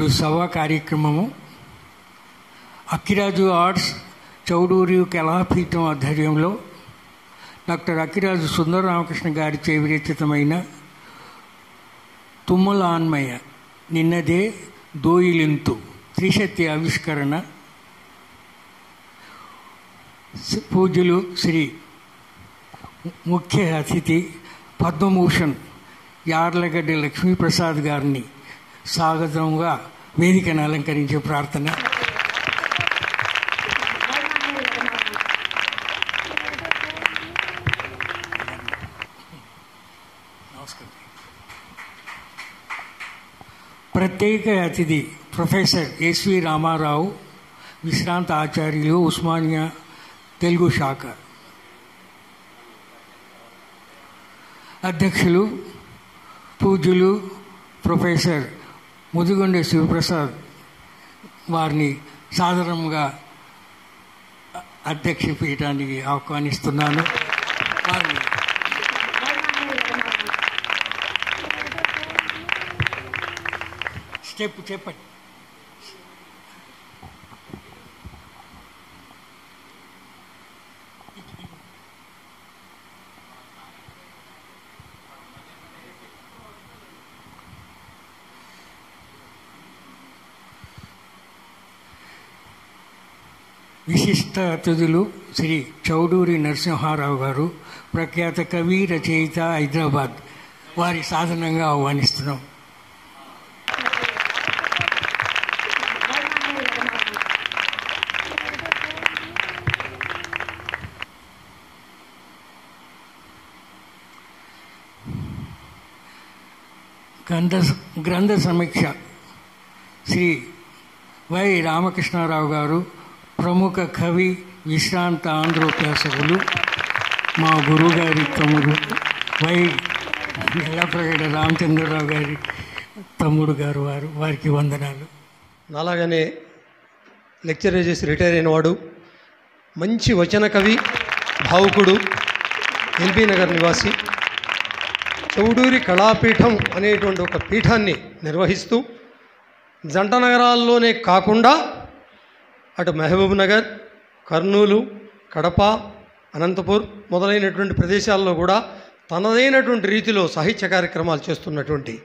ఇప్పుడు సభా కార్యక్రమము. అక్కిరాజు ఆర్ట్స్ చౌడూరి కళాపీఠం ఆధ్వర్యంలో డాక్టర్ అక్కిరాజు సుందర రామకృష్ణ గారిచే విరచితమైన తుమ్మలాన్మయ నిన్నదే దోయిలింతు త్రిశక్తి ఆవిష్కరణ పూజలు పూజ్యులు శ్రీ ముఖ్య అతిథి పద్మభూషణ్ యార్లగడ్డ లక్ష్మీప్రసాద్ గారిని స్వాగతంగా వేదికను అలంకరించే ప్రార్థన. నమస్కారం ప్రత్యేక అతిథి ప్రొఫెసర్ ఎస్వి రామారావు విశ్రాంత ఆచార్యులు ఉస్మానియా తెలుగు శాఖ. అధ్యక్షులు పూజ్యులు ప్రొఫెసర్ ముదిగొండే శివప్రసాద్ వారిని సాధారణంగా అధ్యక్ష పీఠానికి ఆహ్వానిస్తున్నాను. వారిని స్టెప్ చెప్పండి. విశిష్ట అతిథులు శ్రీ చౌడూరి నరసింహారావు గారు ప్రఖ్యాత కవి రచయిత హైదరాబాద్. వారి సాధనంగా ఆహ్వానిస్తున్నాం. గ్రంథ గ్రంథ సమీక్ష శ్రీ వై రామకృష్ణారావు గారు ప్రముఖ కవి విశ్రాంత ఆంధ్రోపాసకులు మా గురువుగారి తమ్ముడు వై ఎల్లప్రగడ రామచంద్రరావు గారి తమ్ముడు గారు వారు వారికి వందనాలు. అలాగనే లెక్చర్ చేసి రిటైర్ అయినవాడు మంచి వచన కవి భావుకుడు ఎల్బీ నగర్ నివాసి. చౌడూరి కళాపీఠం అనేటువంటి ఒక పీఠాన్ని నిర్వహిస్తూ జంట నగరాల్లోనే కాకుండా అటు మహబూబ్ నగర్ కర్నూలు కడప అనంతపూర్ మొదలైనటువంటి ప్రదేశాల్లో కూడా తనదైనటువంటి రీతిలో సాహిత్య కార్యక్రమాలు చేస్తున్నటువంటి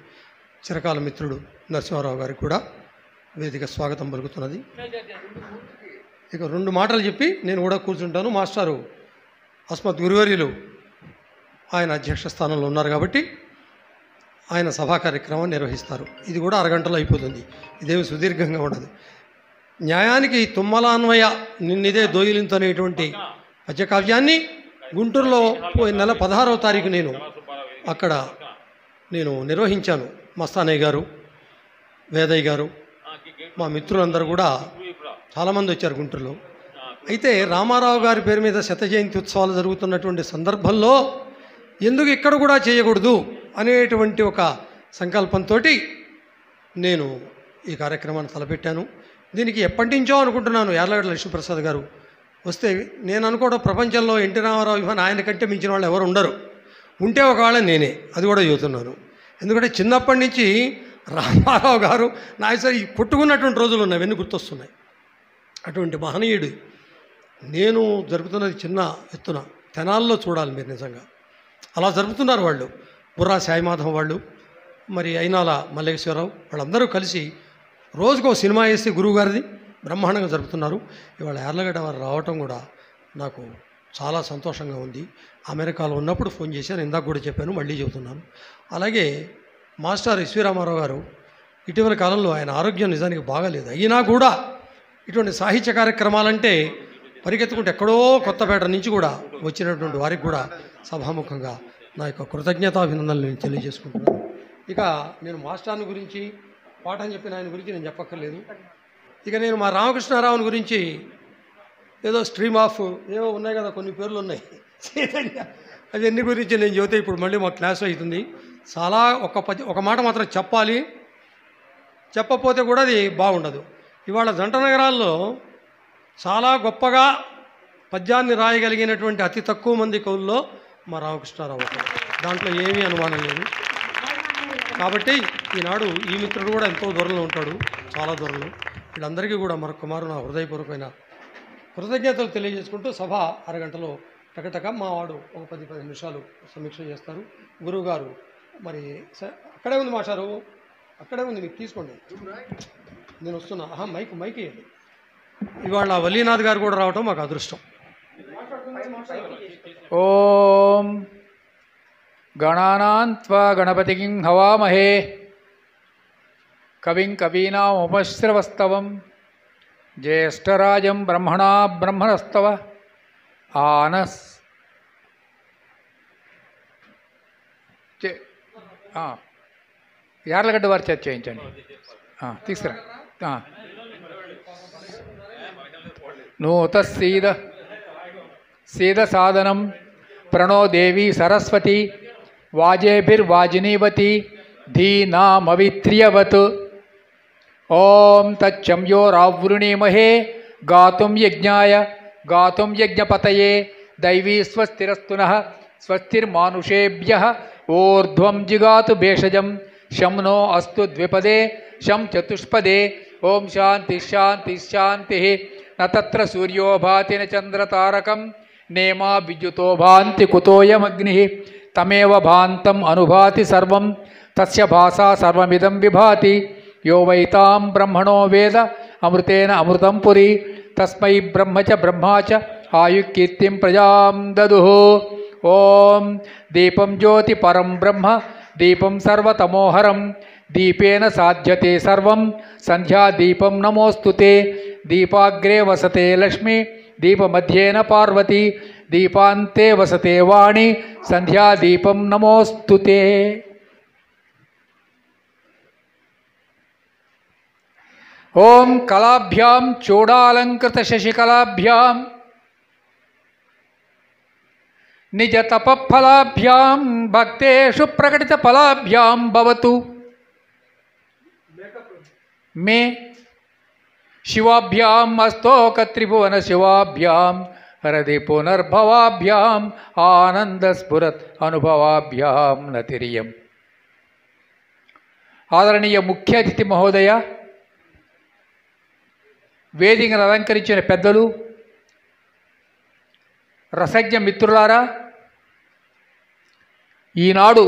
చిరకాల మిత్రుడు నరసింహారావు గారికి కూడా వేదిక స్వాగతం పలుకుతున్నది. ఇక రెండు మాటలు చెప్పి నేను కూడా కూర్చుంటాను. మాస్టారు అస్మత్ గురువర్యులు ఆయన అధ్యక్ష స్థానంలో ఉన్నారు కాబట్టి ఆయన సభా కార్యక్రమం నిర్వహిస్తారు. ఇది కూడా అరగంటలో అయిపోతుంది. ఇదేమి సుదీర్ఘంగా ఉండదు. న్యాయానికి తుమ్మలాన్వయ నిన్నిదే దోయిలింతు అనేటువంటి పద్యకావ్యాన్ని గుంటూరులో పోయిన నెల పదహారవ తారీఖు నేను అక్కడ నేను నిర్వహించాను. మస్తానయ్య గారు వేదయ్య గారు మా మిత్రులందరూ కూడా చాలామంది వచ్చారు గుంటూరులో. అయితే రామారావు గారి పేరు మీద శత జయంతి ఉత్సవాలు జరుగుతున్నటువంటి సందర్భంలో ఎందుకు ఇక్కడ కూడా చేయకూడదు అనేటువంటి ఒక సంకల్పంతో నేను ఈ కార్యక్రమాన్ని తలపెట్టాను. దీనికి ఎప్పటి నుంచో అనుకుంటున్నాను యార్లగడ్డ లక్ష్మీప్రసాద్ గారు. వస్తే నేను అనుకోవడం ప్రపంచంలో ఎన్టీ రామారావు ఇవ్వని ఆయన కంటే మించిన వాళ్ళు ఎవరు ఉండరు. ఉంటే ఒకవేళ నేనే. అది కూడా చెబుతున్నాను. ఎందుకంటే చిన్నప్పటి నుంచి రామారావు గారు నా సరే కొట్టుకున్నటువంటి రోజులు ఉన్నాయి అవన్నీ గుర్తొస్తున్నాయి. అటువంటి మహనీయుడు నేను జరుపుతున్నది చిన్న ఎత్తున తెనాల్లో చూడాలి మీరు నిజంగా. అలా జరుపుతున్నారు వాళ్ళు. బుర్రా సాయిమాధం వాళ్ళు మరి అయినాల మల్లేశ్వరరావు వాళ్ళందరూ కలిసి రోజుకో సినిమా వేసి గురువు గారిది బ్రహ్మాండంగా జరుపుతున్నారు. ఇవాళ ఎర్లగడ్డ వారు రావటం కూడా నాకు చాలా సంతోషంగా ఉంది. అమెరికాలో ఉన్నప్పుడు ఫోన్ చేశాను ఇందాక కూడా చెప్పాను. మళ్ళీ చెబుతున్నాను. అలాగే మాస్టర్ ఎస్వి రామారావు గారు ఇటీవల కాలంలో ఆయన ఆరోగ్యం నిజానికి బాగాలేదు. అయినా కూడా ఇటువంటి సాహిత్య కార్యక్రమాలంటే పరిగెత్తుకుంటే ఎక్కడో కొత్తపేట నుంచి కూడా వచ్చినటువంటి వారికి కూడా సభాముఖంగా నా యొక్క కృతజ్ఞతాభినందనలు నేను తెలియజేసుకుంటున్నాను. ఇక నేను మాస్టర్ని గురించి పాఠం చెప్పిన ఆయన గురించి నేను చెప్పక్కర్లేదు. ఇక నేను మా రామకృష్ణారావుని గురించి ఏదో స్ట్రీమ్ ఆఫ్ ఏవో ఉన్నాయి కదా కొన్ని పేర్లు ఉన్నాయి. చైతన్య అవన్నీ గురించి నేను చెబితే ఇప్పుడు మళ్ళీ మా క్లాస్ అవుతుంది. చాలా ఒక పది ఒక మాట మాత్రం చెప్పాలి. చెప్పపోతే కూడా అది బాగుండదు. ఇవాళ జంట నగరాల్లో చాలా గొప్పగా పద్యాన్ని రాయగలిగినటువంటి అతి తక్కువ మంది కవుల్లో మా రామకృష్ణారావు దాంట్లో ఏమీ అనుమానం లేదు. కాబట్టి ఈనాడు ఈ మిత్రుడు కూడా ఎంతో దూరంలో ఉంటాడు చాలా దూరంలో. వీళ్ళందరికీ కూడా మరొక కుమారు నా హృదయపూర్వకమైన కృతజ్ఞతలు తెలియజేసుకుంటూ సభ అరగంటలో టకటక మా వాడు ఒక పది పది నిమిషాలు సమీక్ష చేస్తారు. గురువుగారు మరి అక్కడే ఉంది మాషారు అక్కడే ఉంది మీకు తీసుకోండి. నేను వస్తున్నా. ఆహా మైక్ మైక్ ఇవ్వండి. ఇవాళ వల్లీనాథ్ గారు కూడా రావటం మాకు అదృష్టం. ఓం. గణానాన్త్వా గణపతికిం హవామహే కవిం కవీనాముపశ్రవస్తవం. జ్యేష్టరాజం బ్రహ్మణా బ్రహ్మణస్తవ. ఆనస్. యార్లగడ్డ వారు చర్చ చేయించండి. తీసుకురా. ఆ. నూత సీద సీద సాధనం. ప్రణోదేవి సరస్వతి. వాజేభిర్వాజినీవతి. ధీనామవిత్రియవత్. ओम तच्चं यो रावृणीमहे गातुम यज्ञाय गातुम यज्ञपतये, दैवी स्वस्तिरस्तु नः स्वस्तिर्मानुषेभ्यः, ऊर्ध्वं जिगातु भेषजं, शं नो अस्तु द्विपदे, शं चतुष्पदे शांति शांतिशाति न तत्र सूर्यो भाति न चंद्रतारकं नेमा विद्युतो भान्ति कुतोऽयमग्निः, तमेव भान्तम् अनुभाति सर्वं, तस्य भाषा सर्वमिदं विभाति यो वैतां ब्रह्मणो वेद, अमृतेन अमृतं पुरी, तस्म ब्रह्म च ब्रह्मा च आयुक्ति प्रजा ददु। ओं दीपम ज्योति परम ब्रह्म, दीपं सर्वतमोहर, दीपेन साध्यते सर्व, सन्ध्यादीपं नमोऽस्तु ते, दीपाग्रे वसते लक्ष्मी, दीपमध्येन पार्वती, दीपान्ते वसते वाणी, सन्ध्यादीपं नमोऽस्तु ते। ओम कलाभ्याम चोड़ालंकृत शशिकलाभ्याम निज तप फलाभ्याम भक्तेषु प्रकटित फलाभ्याम भवतु। मे शिवाभ्याम अस्तोक त्रिभुवन शिवाभ्याम हृदय पुनर्भवाभ्याम आनंद स्फुरत अनुभवाभ्याम नतिरियम आदरणीय मुख्य अतिथि महोदय వేదికను అలంకరించిన పెద్దలు రసజ్ఞ మిత్రులారా ఈనాడు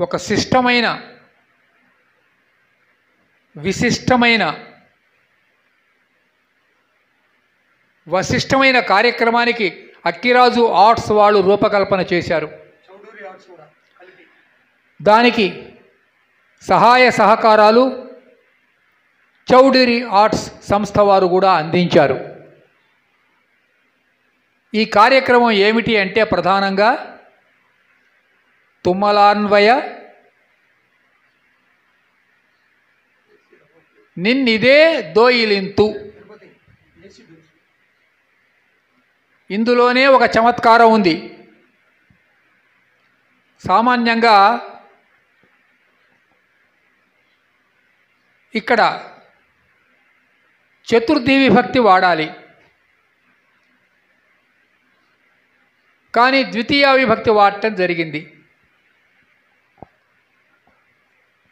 ఒక శిష్టమైన విశిష్టమైన వశిష్టమైన కార్యక్రమానికి అక్కిరాజు ఆర్ట్స్ వాళ్ళు రూపకల్పన చేశారు. దానికి సహాయ సహకారాలు చౌడరి ఆర్ట్స్ సంస్థ వారు కూడా అందించారు. ఈ కార్యక్రమం ఏమిటి అంటే ప్రధానంగా తుమ్మలాన్వయ నిన్నిదే దోయిలింతు. ఇందులోనే ఒక చమత్కారం ఉంది. సామాన్యంగా ఇక్కడ చతుర్థి విభక్తి వాడాలి. కానీ ద్వితీయ విభక్తి వాడటం జరిగింది.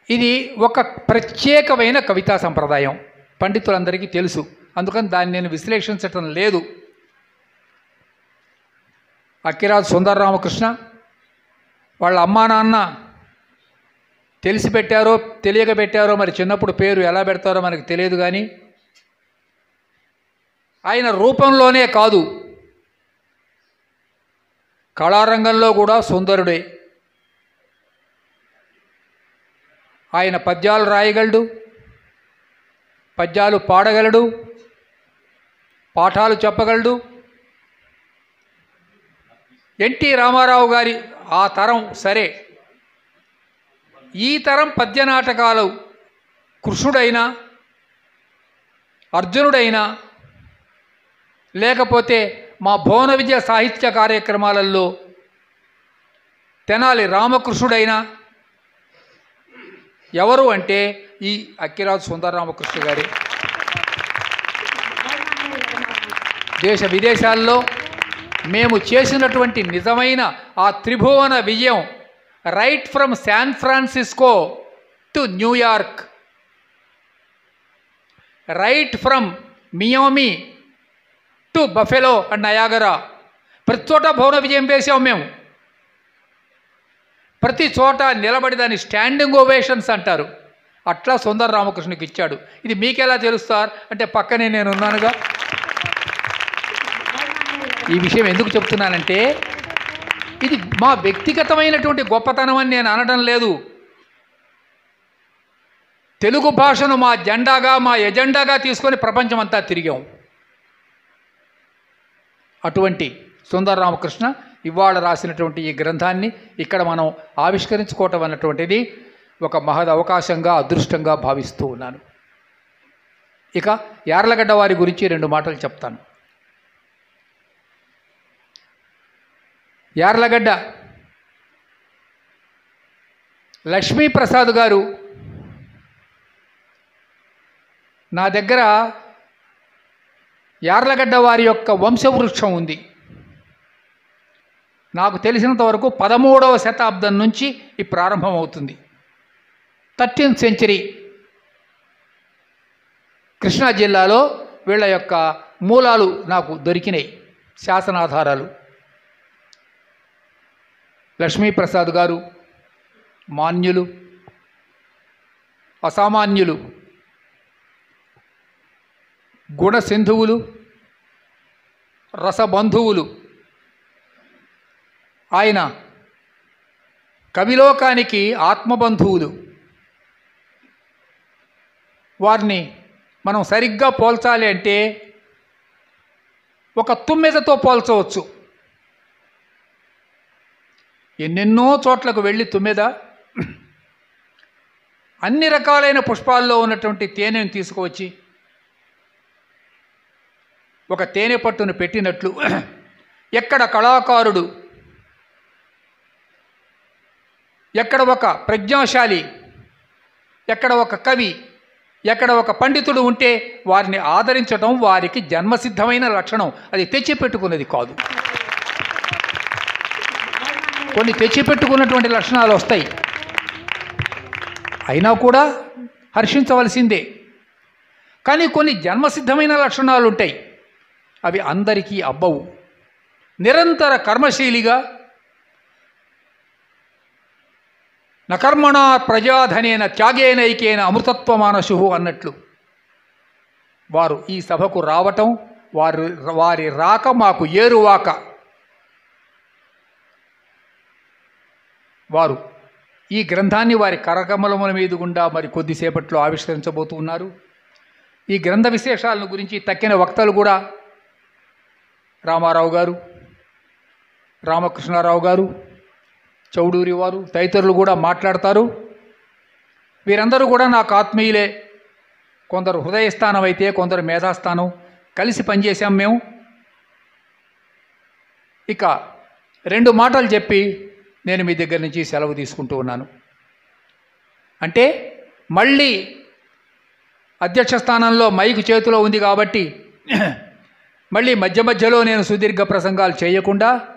ఇది ఒక ప్రత్యేకమైన కవితా సంప్రదాయం. పండితులందరికీ తెలుసు. అందుకని దాన్ని నేను విశ్లేషించటం లేదు. అక్కిరాజు సుందరరామకృష్ణ వాళ్ళ అమ్మా నాన్న తెలిసి పెట్టారో తెలియక పెట్టారో మరి చిన్నప్పుడు పేరు ఎలా పెడతారో మనకు తెలియదు కానీ ఆయన రూపంలోనే కాదు. కళారంగంలో కూడా సుందరుడే ఆయన పద్యాలు రాయగలడు పద్యాలు పాడగలడు పాఠాలు చెప్పగలడు. ఎన్టీ రామారావు గారి ఆ తరం సరే. ఈ తరం పద్య నాటకాలు కృష్ణుడైనా అర్జునుడైనా లేకపోతే మా భువన విద్య సాహిత్య కార్యక్రమాలలో తెనాలి రామకృష్ణుడైనా ఎవరు అంటే ఈ అక్కిరాజు సుందరరామకృష్ణ గారి. దేశ విదేశాల్లో మేము చేసినటువంటి నిజమైన ఆ త్రిభువన విజయం right from San Francisco to New York right from Miami to Buffalo and Niagara. ప్రతి చోట భవన విజయం వేసాం మేము. ప్రతి చోట నిలబడి దాన్ని స్టాండింగ్ ఓవేషన్స్ అంటారు. అట్లా సుందర రామకృష్ణకి ఇచ్చాడు. ఇది మీకెలా తెలుస్తారు అంటే పక్కనే నేను ఉన్నానుగా. ఈ విషయం ఎందుకు చెప్తున్నానంటే ఇది మా వ్యక్తిగతమైనటువంటి గొప్పతనం అని నేను అనడం లేదు. తెలుగు భాషను మా జెండాగా మా ఎజెండాగా తీసుకొని ప్రపంచమంతా తిరిగాం. అటువంటి సుందర రామకృష్ణ ఇవాళ రాసినటువంటి ఈ గ్రంథాన్ని ఇక్కడ మనం ఆవిష్కరించుకోవటం అన్నటువంటిది ఒక మహద్ అవకాశంగా అదృష్టంగా భావిస్తూ ఉన్నాను. ఇక యార్లగడ్డ వారి గురించి రెండు మాటలు చెప్తాను. యార్లగడ్డ లక్ష్మీప్రసాద్ గారు నా దగ్గర యార్లగడ్డ వారి యొక్క వంశవృక్షం ఉంది. నాకు తెలిసినంత వరకు పదమూడవ శతాబ్దం నుంచి ఈ ప్రారంభమవుతుంది. థర్టీన్త్ సెంచరీ కృష్ణా జిల్లాలో వీళ్ళ యొక్క మూలాలు నాకు దొరికినాయి శాసనాధారాలు. లక్ష్మీప్రసాద్ గారు మాన్యులు అసామాన్యులు గుణసింధువులు రసబంధువులు. ఆయన కవిలోకానికి ఆత్మబంధువులు. వారిని మనం సరిగ్గా పోల్చాలి అంటే ఒక తుమ్మెదతో పోల్చవచ్చు. ఎన్నెన్నో చోట్లకు వెళ్ళి తుమ్మెద అన్ని రకాలైన పుష్పాల్లో ఉన్నటువంటి తేనెను తీసుకువచ్చి ఒక తేనె పట్టును పెట్టినట్లు ఎక్కడ కళాకారుడు ఎక్కడ ఒక ప్రజ్ఞాశాలి ఎక్కడ ఒక కవి ఎక్కడ ఒక పండితుడు ఉంటే వారిని ఆదరించడం వారికి జన్మసిద్ధమైన లక్షణం. అది తెచ్చిపెట్టుకున్నది కాదు. కొన్ని తెచ్చిపెట్టుకున్నటువంటి లక్షణాలు వస్తాయి. అయినా కూడా హర్షించవలసిందే. కానీ కొన్ని జన్మసిద్ధమైన లక్షణాలు ఉంటాయి. అవి అందరికీ అబ్బవు. నిరంతర కర్మశీలిగా నకర్మణ ప్రజాధనేన త్యాగేనైకేన అమృతత్వమానశు అన్నట్లు. వారు ఈ సభకు రావటం వారి వారి రాక మాకు ఏరువాక. వారు ఈ గ్రంథాన్ని వారి కరకమలముల మీద గుండా మరి కొద్దిసేపట్లో ఆవిష్కరించబోతున్నారు ఈ గ్రంథ విశేషాలను గురించి తక్కిన వక్తలు కూడా రామారావు గారు రామకృష్ణారావు గారు చౌడూరి వారు తదితరులు కూడా మాట్లాడతారు. వీరందరూ కూడా నాకు ఆత్మీయులే. కొందరు హృదయస్థానం అయితే కొందరు మేధాస్థానం. కలిసి పనిచేశాం మేము. ఇక రెండు మాటలు చెప్పి నేను మీ దగ్గర నుంచి సెలవు తీసుకుంటూ ఉన్నాను. అంటే మళ్ళీ అధ్యక్ష స్థానంలో మైకు చేతిలో ఉంది కాబట్టి మళ్ళీ మధ్య మధ్యలో నేను సుదీర్ఘ ప్రసంగాలు చేయకుండా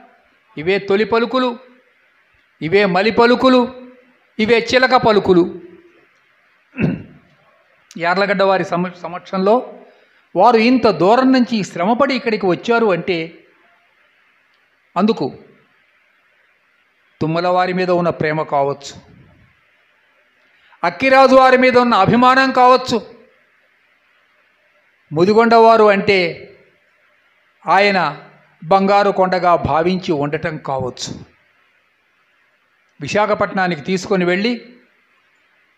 ఇవే తొలి పలుకులు ఇవే మలి పలుకులు ఇవే చిలక పలుకులు. యార్లగడ్డ వారి సమ సమక్షంలో వారు ఇంత దూరం నుంచి శ్రమపడి ఇక్కడికి వచ్చారు అంటే అందుకు తుమ్మల వారి మీద ఉన్న ప్రేమ కావచ్చు. అక్కిరాజు వారి మీద ఉన్న అభిమానం కావచ్చు. ముదిగొండవారు అంటే ఆయన బంగారు కొండగా భావించి ఉండటం కావచ్చు. విశాఖపట్నానికి తీసుకొని వెళ్ళి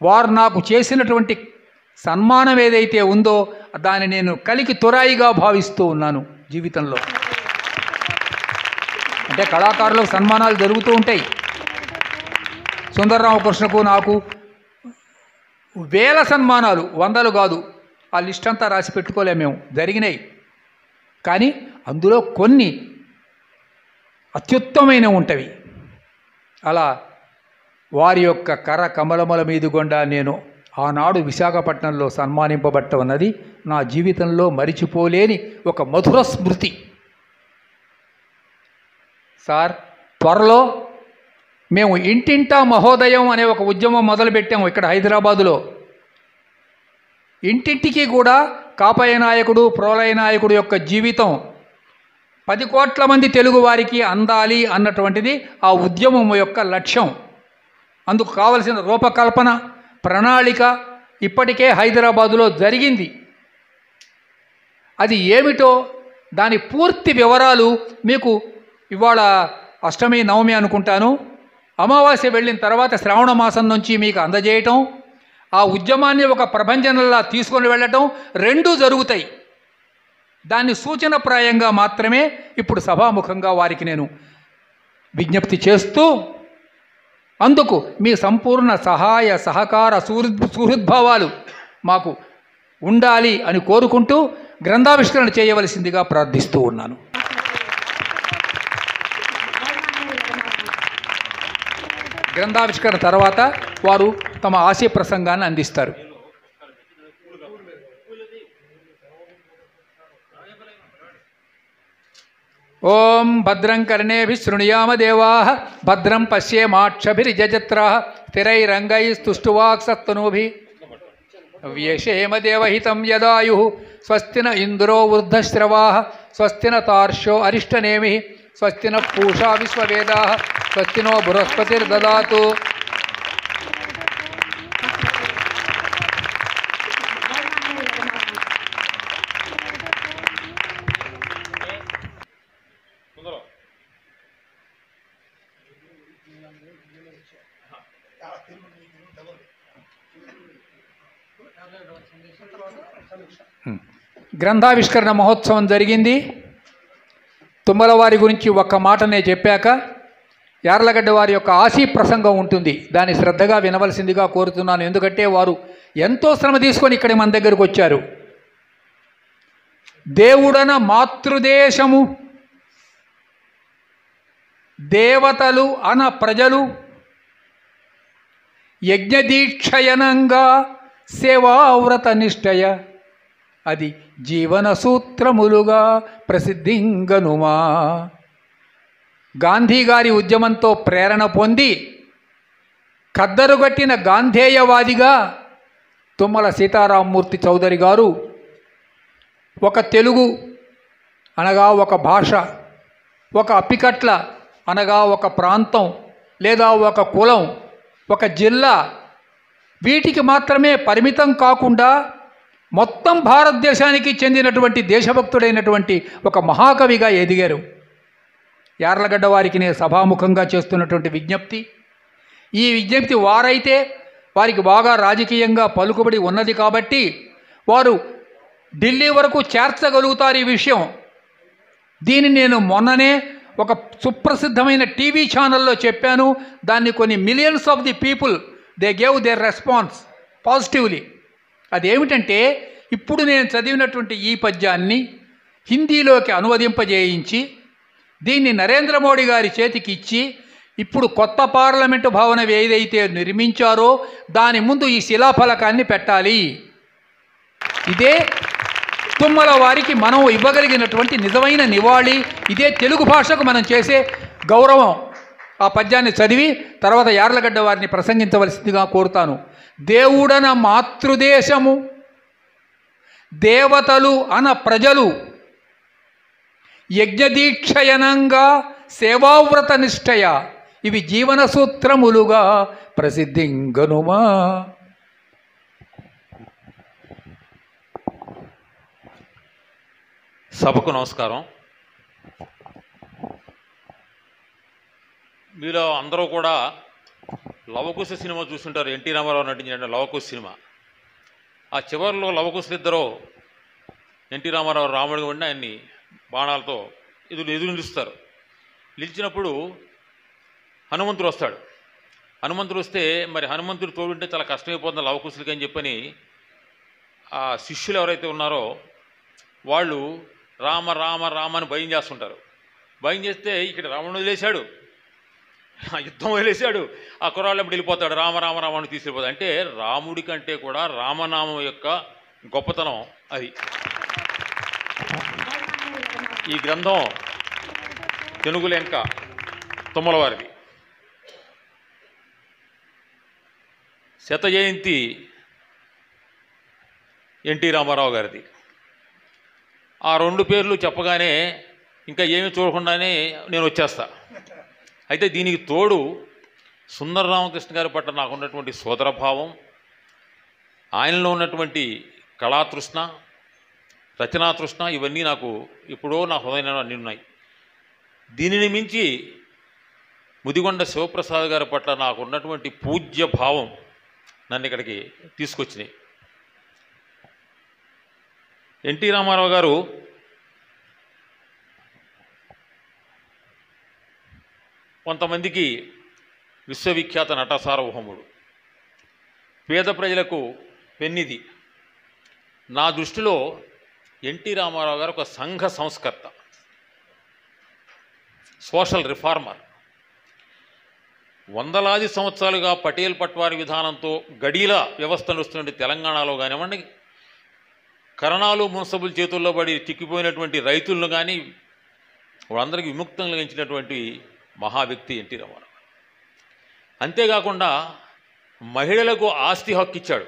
వారు నాకు చేసినటువంటి సన్మానం ఏదైతే ఉందో దాన్ని నేను కలికి తురాయిగా భావిస్తూ ఉన్నాను జీవితంలో. అంటే కళాకారులకు సన్మానాలు జరుగుతూ ఉంటాయి. సుందరరామకృష్ణకు నాకు వేల సన్మానాలు వందలు కాదు ఆ లిస్ట్ అంతా రాసి పెట్టుకోలేము మేము. జరిగినాయి. కానీ అందులో కొన్ని అత్యుత్తమైన ఉంటవి. అలా వారి యొక్క కర కమలముల మీద గుండా నేను ఆనాడు విశాఖపట్నంలో సన్మానింపబట్ట ఉన్నది నా జీవితంలో మరిచిపోలేని ఒక మధుర స్మృతి. సార్ త్వరలో మేము ఇంటింటా మహోదయం అనే ఒక ఉద్యమం మొదలుపెట్టాము ఇక్కడ హైదరాబాదులో. ఇంటింటికి కూడా కాపయ నాయకుడు ప్రోలయ నాయకుడు యొక్క జీవితం పది కోట్ల మంది తెలుగు వారికి అందాలి అన్నటువంటిది ఆ ఉద్యమం యొక్క లక్ష్యం. అందుకు కావలసిన రూపకల్పన ప్రణాళిక ఇప్పటికే హైదరాబాదులో జరిగింది. అది ఏమిటో దాని పూర్తి వివరాలు మీకు ఇవాళ అష్టమి నవమి అనుకుంటాను. అమావాస్య వెళ్ళిన తర్వాత శ్రావణ మాసం నుంచి మీకు అందజేయటం. ఆ ఉద్యమాన్ని ఒక ప్రభంజనంలా తీసుకొని వెళ్ళటం రెండూ జరుగుతాయి. దాన్ని సూచనప్రాయంగా మాత్రమే ఇప్పుడు సభాముఖంగా వారికి నేను విజ్ఞప్తి చేస్తూ అందుకు మీ సంపూర్ణ సహాయ సహకార సుహృద్ సుహృద్భావాలు మాకు ఉండాలి అని కోరుకుంటూ గ్రంథావిష్కరణ చేయవలసిందిగా ప్రార్థిస్తూ ఉన్నాను. గ్రంథావిష్కరణ తర్వాత వారు తమ ఆశయ ప్రసంగాన్ని అందిస్తారు ఓం భద్రం కర్ణేభి శృణుయామ దేవా భద్రం పశ్యేమాక్షభిర్జత్రా స్థిరైరంగైస్తుష్టువాక్సత్తనూభి వ్యశేమ దేవహితం యదాయు స్వస్తి న ఇంద్రో వృద్ధశ్రవా స్వస్తి న తార్షో అరిష్టనేమి స్వస్తి పూషా విశ్వవేద స్వస్తి నో బృహస్పతిర్దదాతు గ్రంథావిష్కరణ మహోత్సవం జరిగింది. తుమ్మల వారి గురించి ఒక్క మాట నేను చెప్పాక యార్లగడ్డ వారి యొక్క ఆశీ ప్రసంగం ఉంటుంది. దాన్ని శ్రద్ధగా వినవలసిందిగా కోరుతున్నాను. ఎందుకంటే వారు ఎంతో శ్రమ తీసుకొని ఇక్కడ మన దగ్గరకు వచ్చారు. దేవుడన మాతృదేశము. దేవతలు అన ప్రజలు. యజ్ఞదీక్షయనంగా సేవావ్రత నిష్టయ అది జీవన సూత్రములుగా ప్రసిద్ధింగనుమా. గాంధీగారి ఉద్యమంతో ప్రేరణ పొంది కద్దరుగట్టిన గాంధేయవాదిగా తుమ్మల సీతారామమూర్తి చౌదరి గారు ఒక తెలుగు అనగా ఒక భాష ఒక అప్పికట్ల అనగా ఒక ప్రాంతం లేదా ఒక కులం ఒక జిల్లా వీటికి మాత్రమే పరిమితం కాకుండా మొత్తం భారతదేశానికి చెందినటువంటి దేశభక్తుడైనటువంటి ఒక మహాకవిగా ఎదిగారు. యార్లగడ్డ వారికి నేను సభాముఖంగా చేస్తున్నటువంటి విజ్ఞప్తి. ఈ విజ్ఞప్తి వారైతే వారికి బాగా రాజకీయంగా పలుకుబడి ఉన్నది కాబట్టి వారు ఢిల్లీ వరకు చేర్చగలుగుతారు ఈ విషయం. దీన్ని నేను మొన్ననే ఒక సుప్రసిద్ధమైన టీవీ ఛానల్లో చెప్పాను. దాన్ని కొన్ని millions of the people they gave their response positively అదేమిటంటే ఇప్పుడు నేను చదివినటువంటి ఈ పద్యాన్ని హిందీలోకి అనువదింపజేయించి దీన్ని నరేంద్ర మోడీ గారి చేతికి ఇచ్చి ఇప్పుడు కొత్త పార్లమెంటు భవనం ఏదైతే నిర్మించారో దాని ముందు ఈ శిలాఫలకాన్ని పెట్టాలి. ఇదే తుమ్మల వారికి మనం ఇవ్వగలిగినటువంటి నిజమైన నివాళి. ఇదే తెలుగు భాషకు మనం చేసే గౌరవం. ఆ పద్యాన్ని చదివి తర్వాత యార్లగడ్డ వారిని ప్రసంగించవలసిందిగా కోరుతాను. దేవుడన మాతృదేశము దేవతలు అన ప్రజలు. యజ్ఞదీక్షయనంగా సేవావ్రత నిష్టయ ఇవి జీవన సూత్రములుగా ప్రసిద్ధింగనుమా. సభకు నమస్కారం. మీలో అందరూ కూడా లవకుశ సినిమా చూస్తుంటారు ఎన్టీ రామారావు నటించిన లవకుశ సినిమా. ఆ చివరిలో లవకుశలు ఇద్దరు ఎన్టీ రామారావు రాముడిగా ఉండి ఆయన్ని బాణాలతో ఎదురు ఎదురు నిలుస్తారు. నిలిచినప్పుడు హనుమంతుడు వస్తాడు. హనుమంతుడు వస్తే మరి హనుమంతుడు తోడుంటే చాలా కష్టమైపోతుంది లవకుశులకి అని చెప్పని ఆ శిష్యులు ఎవరైతే ఉన్నారో వాళ్ళు రామ రామ రామ అని భయం చేస్తుంటారు. భయం చేస్తే ఇక్కడ రావణుడు లేచాడు ఆ యుద్ధం వదిలేశాడు. ఆ కుర్రాళ్ళు వెళ్ళిపోతాడు. రామ రామ రామాన్ని తీసుకెళ్ళిపోతాడు. అంటే రాముడి కంటే కూడా రామనామం యొక్క గొప్పతనం అది. ఈ గ్రంథం తెనుగులెంక తుమ్మలవారిది. శత జయంతి ఎన్టీ రామారావు గారిది. ఆ రెండు పేర్లు చెప్పగానే ఇంకా ఏమి చూడకుండానే నేను వచ్చేస్తాను అయితే దీనికి తోడు సుందర రామకృష్ణ గారి పట్ల నాకు ఉన్నటువంటి సోదరభావం ఆయనలో ఉన్నటువంటి కళాతృష్ణ రచనాతృష్ణ ఇవన్నీ నాకు ఎప్పుడో నా హృదయంలో అన్ని ఉన్నాయి దీనిని మించి ముదిగొండ శివప్రసాద్ గారి పట్ల నాకు ఉన్నటువంటి పూజ్య భావం నన్ను ఇక్కడికి తీసుకొచ్చినాయి. ఎన్టీ రామారావు గారు కొంతమందికి విశ్వవిఖ్యాత నట సార్వభౌముడు పేద ప్రజలకు పెన్నిది నా దృష్టిలో ఎన్టీ రామారావు గారు ఒక సంఘ సంస్కర్త. Social reformer. వందలాది సంవత్సరాలుగా పటేల్ పట్వారి విధానంతో గడీల వ్యవస్థ నడుస్తున్న తెలంగాణలో కానివ్వండి కరణాలు మున్సబుల్ చేతుల్లో పడి చిక్కిపోయినటువంటి రైతులను కానీ వాళ్ళందరికీ విముక్తం కలిగించినటువంటి మహావ్యక్తి ఎన్టీ రామారావు. అంతేకాకుండా మహిళలకు ఆస్తి హక్కు ఇచ్చాడు.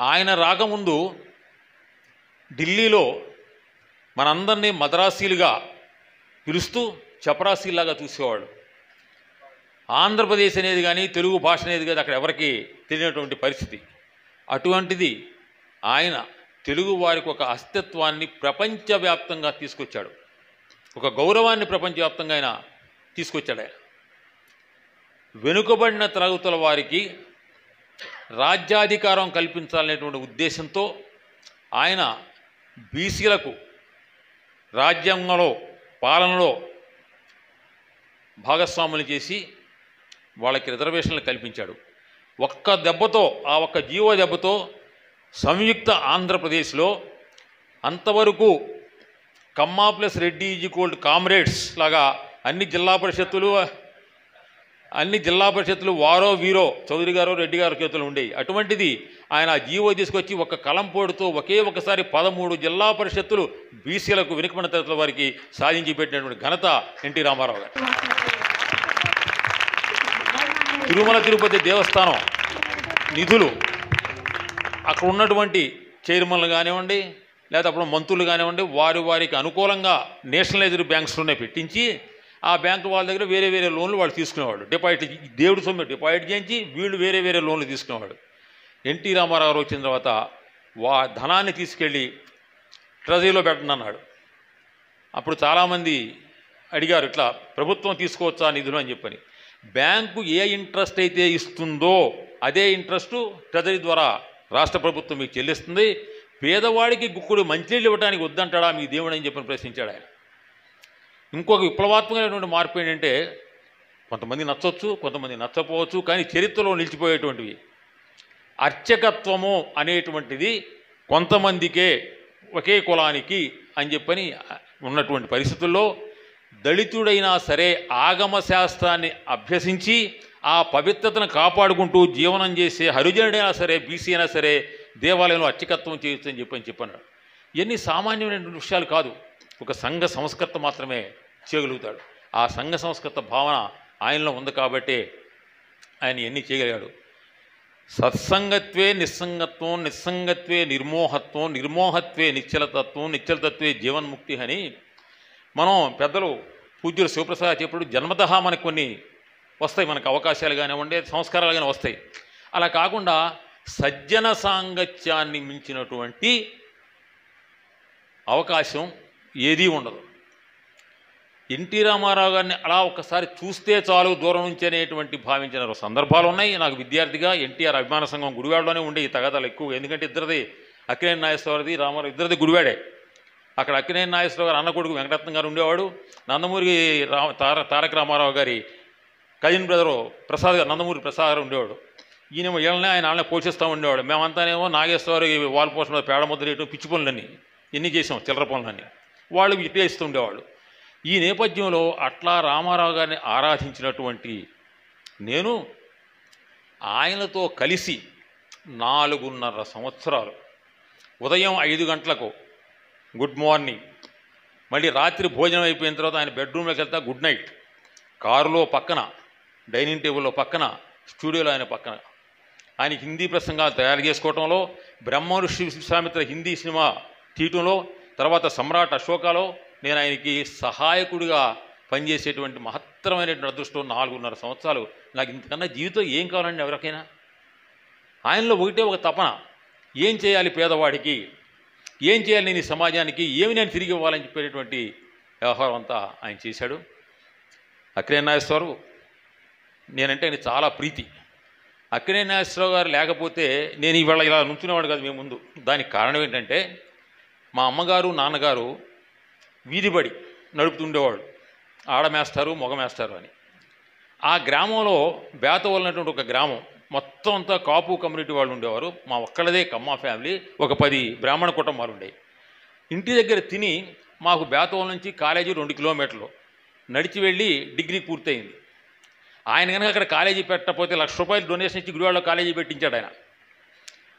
ఆయన రాకముందు ఢిల్లీలో మనందరినీ మద్రాసీలుగా పిలుస్తూ చపరాసీలాగా చూసేవాడు ఆంధ్రప్రదేశ్ అనేది కానీ తెలుగు భాష అనేది కానీ అక్కడ ఎవరికి తెలియనటువంటి పరిస్థితి. అటువంటిది ఆయన తెలుగు వారికి ఒక అస్తిత్వాన్ని ప్రపంచవ్యాప్తంగా తీసుకొచ్చాడు. ఒక గౌరవాన్ని ప్రపంచవ్యాప్తంగా ఆయన తీసుకొచ్చాడు ఆయన. వెనుకబడిన తరగతుల వారికి రాజ్యాధికారం కల్పించాలనేటువంటి ఉద్దేశంతో ఆయన బీసీలకు రాజ్యాంగంలో పాలనలో భాగస్వాములు చేసి వాళ్ళకి రిజర్వేషన్లు కల్పించాడు. ఒక్క దెబ్బతో ఆ ఒక్క జీవో దెబ్బతో సంయుక్త ఆంధ్రప్రదేశ్లో అంతవరకు Kamma plus Reddy is equal comrades లాగా అన్ని జిల్లా పరిషత్తులు అన్ని జిల్లా పరిషత్తులు వారో వీరో చౌదరి గారో రెడ్డి గారు చేతులు ఉండేవి. అటువంటిది ఆయన జీవో తీసుకొచ్చి ఒక కలంపోడుతో ఒకే ఒకసారి పదమూడు జిల్లా పరిషత్తులు బీసీలకు వెనుకబడిన తరగతుల వారికి సాధించి పెట్టినటువంటి ఘనత ఎన్టీ రామారావు గారు. తిరుమల తిరుపతి దేవస్థానం నిధులు. అక్కడ ఉన్నటువంటి చైర్మన్లు కానివ్వండి లేదా అప్పుడు మంత్రులు కానివ్వండి వారి వారికి అనుకూలంగా నేషనలైజ్డ్ బ్యాంక్స్లోనే పెట్టించి ఆ బ్యాంకు వాళ్ళ దగ్గర వేరే వేరే లోన్లు వాళ్ళు తీసుకునేవాడు డిపాజిట్ దేవుడి సొమ్ము డిపాజిట్ చేయించి వీళ్ళు వేరే వేరే లోన్లు తీసుకునేవాడు ఎన్టీ రామారావు గారు వచ్చిన తర్వాత వా ధనాన్ని తీసుకెళ్ళి ట్రెజరీలో పెట్టండి అన్నాడు. అప్పుడు చాలామంది అడిగారు ఇట్లా ప్రభుత్వం తీసుకోవచ్చా నిధులు? అని చెప్పని. బ్యాంకు ఏ ఇంట్రెస్ట్ అయితే ఇస్తుందో అదే ఇంట్రెస్ట్ ట్రెజరీ ద్వారా రాష్ట్ర ప్రభుత్వం మీకు చెల్లిస్తుంది. పేదవాడికి గుక్కుడు మంచినీళ్ళు ఇవ్వడానికి వద్దంటాడా? మీ దేవుడు అని చెప్పని ప్రశ్నించాడు ఆయన. ఇంకొక విప్లవాత్మకమైనటువంటి మార్పు ఏంటంటే కొంతమంది నచ్చవచ్చు కొంతమంది నచ్చపోవచ్చు కానీ చరిత్రలో నిలిచిపోయేటువంటివి. అర్చకత్వము అనేటువంటిది కొంతమందికే ఒకే కులానికి అని చెప్పని ఉన్నటువంటి పరిస్థితుల్లో దళితుడైనా సరే ఆగమ శాస్త్రాన్ని అభ్యసించి ఆ పవిత్రతను కాపాడుకుంటూ జీవనం చేసే హరిజనుడైనా సరే బీసీ అయినా సరే దేవాలయంలో అర్చకత్వం చేయొచ్చు అని చెప్పని చెప్పన్నాడు. ఇవన్నీ సామాన్యమైన విషయాలు కాదు. ఒక సంఘ సంస్కర్త మాత్రమే చేయగలుగుతాడు. ఆ సంఘ సంస్కృత భావన ఆయనలో ఉంది కాబట్టే ఆయన ఎన్ని చేయగలిగాడు. సత్సంగత్వే నిస్సంగత్వం నిస్సంగత్వే నిర్మోహత్వం నిర్మోహత్వే నిశ్చలతత్వం నిశ్చలతత్వే జీవన్ముక్తి అని మనం పెద్దలు పూజ్యులు శివప్రసాద్ చెప్పుడు జన్మతహా మనకు కొన్ని వస్తాయి. మనకు అవకాశాలు కానివ్వండి సంస్కారాలు కానీ వస్తాయి. అలా కాకుండా సజ్జన సాంగత్యాన్ని మించినటువంటి అవకాశం ఏదీ ఉండదు. ఎన్టీ రామారావు గారిని అలా ఒక్కసారి చూస్తే చాలు దూరం నుంచి అనేటువంటి భావించిన సందర్భాలు ఉన్నాయి. నాకు విద్యార్థిగా ఎన్టీఆర్ అభిమాన సంఘం గుడివాడలోనే ఉండే ఈ తగాదాలు ఎక్కువ ఎందుకంటే ఇద్దరిది అక్కినేని నాగేశ్వరది రామారావు ఇద్దరిది గుడివాడే. అక్కడ అక్కినేని నాగేశ్వరరావు గారు అన్న కొడుకు వెంకటరత్నం గారు ఉండేవాడు. నందమూరి రా తార తారక రామారావు గారి కజిన్ బ్రదరు ప్రసాద్ గారు నందమూరి ప్రసాద్ గారు ఉండేవాడు. ఈయన వీళ్ళనే ఆయన వాళ్ళని పోషిస్తూ ఉండేవాడు. మేమంతానేమో నాగేశ్వరి వాల్ పోషన్ మీద పేడ ముద్ర వేయటం పిచ్చి పనులన్నీ ఎన్ని చేసాం చిల్లర పనులన్నీ. వాళ్ళు విట్టేస్తూ ఉండేవాళ్ళు. ఈ నేపథ్యంలో అట్లా రామారావు గారిని ఆరాధించినటువంటి నేను ఆయనతో కలిసి నాలుగున్నర సంవత్సరాలు ఉదయం ఐదు గంటలకు గుడ్ మార్నింగ్ మళ్ళీ రాత్రి భోజనం అయిపోయిన తర్వాత ఆయన బెడ్రూమ్లోకి వెళ్తా గుడ్ నైట్. కారులో పక్కన డైనింగ్ టేబుల్లో పక్కన స్టూడియోలో ఆయన పక్కన ఆయన హిందీ ప్రసంగాలు తయారు చేసుకోవటంలో బ్రహ్మ ఋషి విశ్వామిత్ర హిందీ సినిమా తీయటంలో తర్వాత సమ్రాట్ అశోకాలో నేను ఆయనకి సహాయకుడిగా పనిచేసేటువంటి మహత్తరమైనటువంటి అదృష్టం నాలుగున్నర సంవత్సరాలు. నాకు ఇంతకన్నా జీవితం ఏం కావాలండి ఎవరికైనా? ఆయనలో ఒకటే ఒక తపన. ఏం చేయాలి పేదవాడికి? ఏం చేయాలి నేను ఈ సమాజానికి? ఏమి నేను తిరిగి ఇవ్వాలని చెప్పేటటువంటి వ్యవహారం అంతా ఆయన చేశాడు. అక్కినే నేనంటే ఆయన చాలా ప్రీతి. అక్కినే నాగేశ్వరరావు గారు లేకపోతే నేను ఇవాళ ఇలా నుంచునేవాడు కాదు మేము ముందు. దానికి కారణం ఏంటంటే మా అమ్మగారు నాన్నగారు వీధిబడి నడుపుతుండేవాడు ఆడమేస్తారు మొగమేస్తారు అని. ఆ గ్రామంలో బేతవల్ అనేటువంటి ఒక గ్రామం. మొత్తం అంతా కాపు కమ్యూనిటీ వాళ్ళు ఉండేవారు. మా ఒక్కళ్ళదే కమ్మ ఫ్యామిలీ. ఒక పది బ్రాహ్మణ కుటుంబాలు ఉండేవి ఇంటి దగ్గర తిని మాకు బేతవల్ నుంచి కాలేజీ రెండు కిలోమీటర్లు. నడిచి వెళ్ళి డిగ్రీ పూర్తయింది. ఆయన కనుక అక్కడ కాలేజీ పెట్టకపోతే లక్ష రూపాయలు డొనేషన్ ఇచ్చి గుడివాడలో కాలేజీ పెట్టించాడు ఆయన.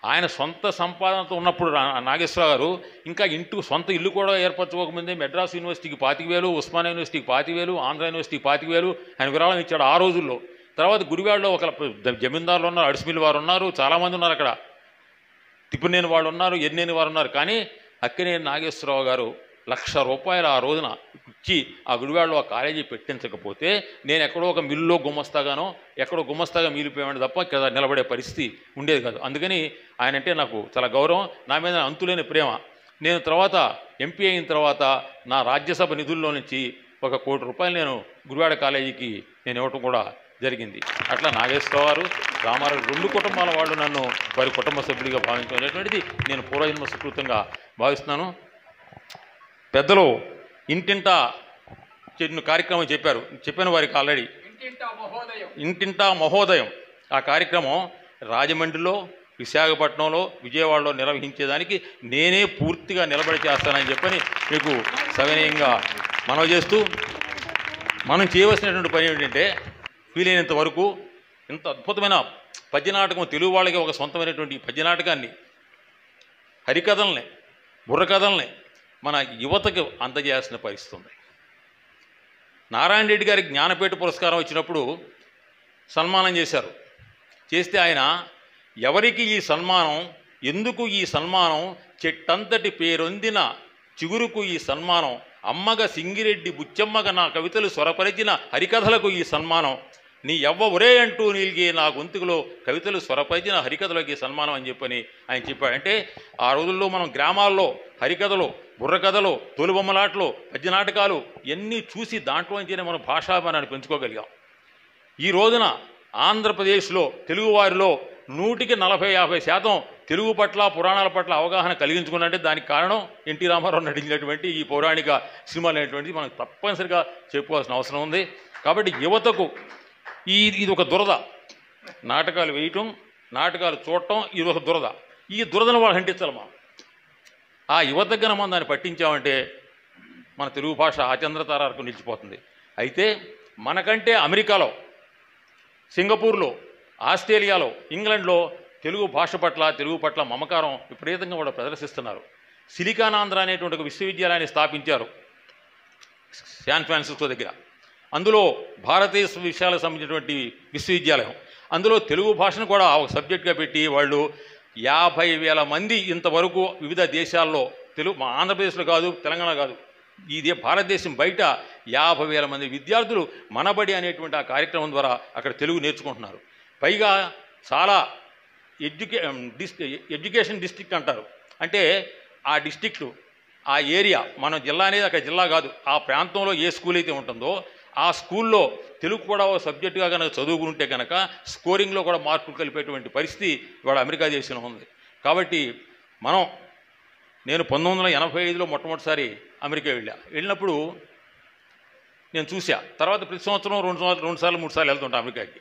ఆయన సొంత సంపాదనతో ఉన్నప్పుడు రా- గారు ఇంకా ఇంటి సొంత ఇల్లు కూడా ఏర్పరచుకోకముందే మెడ్రాస్ యూనివర్సిటీకి పాతిక వేలు ఉస్మానియా యూనివర్సిటీకి పాతిక వేలు ఆంధ్ర యూనివర్సిటీకి పాతిక వేలు ఆయన విరాళం ఇచ్చాడు ఆ రోజుల్లో. తర్వాత గుడివాడలో ఒక జమీందారులు ఉన్నారు అడిసిమిల్ వారు ఉన్నారు చాలామంది ఉన్నారు అక్కడ. తిప్పినేని వాళ్ళు ఉన్నారు ఎన్నేని వారు ఉన్నారు. కానీ అక్కినేని నాగేశ్వరరావు గారు లక్ష రూపాయలు ఆ రోజున ఇచ్చి ఆ గుడివాడలో ఆ కాలేజీ పెట్టించకపోతే నేను ఎక్కడో ఒక మిల్లులో గుమ్మస్తాగానో ఎక్కడో గుమ్మస్తాగా మిగిలిపోయాడు తప్ప కదా నిలబడే పరిస్థితి ఉండేది కాదు. అందుకని ఆయన అంటే నాకు చాలా గౌరవం. నా మీద అంతులేని ప్రేమ. నేను తర్వాత ఎంపీ అయిన తర్వాత నా రాజ్యసభ నిధుల్లో నుంచి ఒక కోటి రూపాయలు నేను గుడివాడ కాలేజీకి నేను ఇవ్వటం కూడా జరిగింది. అట్లా నాగేశ్వర గారు రామారావు రెండు కుటుంబాల వాళ్ళు నన్ను వారి కుటుంబ సభ్యుడిగా భావించడం అనేటువంటిది నేను పూర్వజన్మ సుకృతంగా భావిస్తున్నాను. పెద్దలు ఇంటింటా చిన్న కార్యక్రమం చెప్పారు. చెప్పాను వారికి ఆల్రెడీ. ఇంటింటా మహోదయం. ఇంటింటా మహోదయం. ఆ కార్యక్రమం రాజమండ్రిలో విశాఖపట్నంలో విజయవాడలో నిర్వహించేదానికి నేనే పూర్తిగా నిలబడి చేస్తానని చెప్పని మీకు సవినయంగా మనవి చేస్తూ మనం చేయవలసినటువంటి పని ఏంటంటే వీలైనంత వరకు ఇంత అద్భుతమైన పద్యనాటకం తెలుగు వాళ్ళకి ఒక సొంతమైనటువంటి పద్యనాటకాన్ని హరికథల్ని బుర్రకథల్ని మన యువతకు అందజేయాల్సిన పరిస్థితి ఉంది నారాయణ రెడ్డి గారికి జ్ఞానపేట పురస్కారం వచ్చినప్పుడు సన్మానం చేశారు. చేస్తే ఆయన ఎవరికి ఈ సన్మానం ఎందుకు ఈ సన్మానం చెట్టంతటి పేరొందిన చిగురుకు ఈ సన్మానం అమ్మగ సింగిరెడ్డి బుచ్చమ్మగ నా కవితలు స్వరపరిచిన హరికథలకు ఈ సన్మానం నీ ఎవ్వ ఒరే అంటూ నీలిగి నా గొంతుకులో కవితలు స్వరపరిచిన నా హరికథలకి సన్మానం అని చెప్పని ఆయన చెప్పాడు. అంటే ఆ రోజుల్లో మనం గ్రామాల్లో హరికథలు బుర్రకథలు తొలిబొమ్మలాటలు పద్యనాటకాలు ఇవన్నీ చూసి దాంట్లో నుంచి మనం భాషాభానాన్ని పెంచుకోగలిగాం. ఈ రోజున ఆంధ్రప్రదేశ్లో తెలుగువారిలో నూటికి నలభై యాభై శాతం తెలుగు పట్ల పురాణాల పట్ల అవగాహన కలిగించుకున్నంటే దానికి కారణం ఎన్టీ రామారావు నటించినటువంటి ఈ పౌరాణిక సినిమాలు అనేటువంటిది మనం తప్పనిసరిగా చెప్పుకోవాల్సిన అవసరం ఉంది. కాబట్టి యువతకు ఈ ఇది ఒక దురద. నాటకాలు వేయటం నాటకాలు చూడటం ఇది ఒక దురద. ఈ దురదను వాళ్ళు హంటించాలి మనం ఆ యువత దగ్గర మనం దాన్ని పట్టించామంటే మన తెలుగు భాష ఆచంద్రతారకు నిలిచిపోతుంది. అయితే మనకంటే అమెరికాలో సింగపూర్లో ఆస్ట్రేలియాలో ఇంగ్లండ్లో తెలుగు భాష పట్ల తెలుగు పట్ల మమకారం విపరీతంగా కూడా ప్రదర్శిస్తున్నారు. సిలికానాంధ్ర అనేటువంటి ఒక విశ్వవిద్యాలయాన్ని స్థాపించారు. శాన్ ఫ్రాన్సిస్కో దగ్గర. అందులో భారతీయ విషయాలకు సంబంధించినటువంటి విశ్వవిద్యాలయం. అందులో తెలుగు భాషను కూడా ఒక సబ్జెక్ట్గా పెట్టి వాళ్ళు యాభై వేల మంది ఇంతవరకు వివిధ దేశాల్లో తెలుగు మా ఆంధ్రప్రదేశ్లో కాదు తెలంగాణ కాదు ఇది భారతదేశం బయట యాభై వేల మంది విద్యార్థులు మనబడి అనేటువంటి ఆ కార్యక్రమం ద్వారా అక్కడ తెలుగు నేర్చుకుంటున్నారు. పైగా చాలా ఎడ్యుకే డిస్ ఎడ్యుకేషన్ డిస్ట్రిక్ట్ అంటారు. అంటే ఆ డిస్టిక్లు ఆ ఏరియా మన జిల్లా అనేది అక్కడ జిల్లా కాదు ఆ ప్రాంతంలో ఏ స్కూల్ అయితే ఉంటుందో ఆ స్కూల్లో తెలుగు కూడా ఒక సబ్జెక్టుగా కనుక చదువుకుంటే కనుక స్కోరింగ్లో కూడా మార్కులు కలిపేటువంటి పరిస్థితి ఇవాళ అమెరికా దేశంలో ఉంది. కాబట్టి మనం నేను పంతొమ్మిది వందల ఎనభై ఐదులో మొట్టమొదటిసారి అమెరికా వెళ్ళా. వెళ్ళినప్పుడు నేను చూసా తర్వాత ప్రతి సంవత్సరం రెండు సంవత్సరం రెండు సార్లు మూడు సార్లు వెళ్తుంటా అమెరికాకి.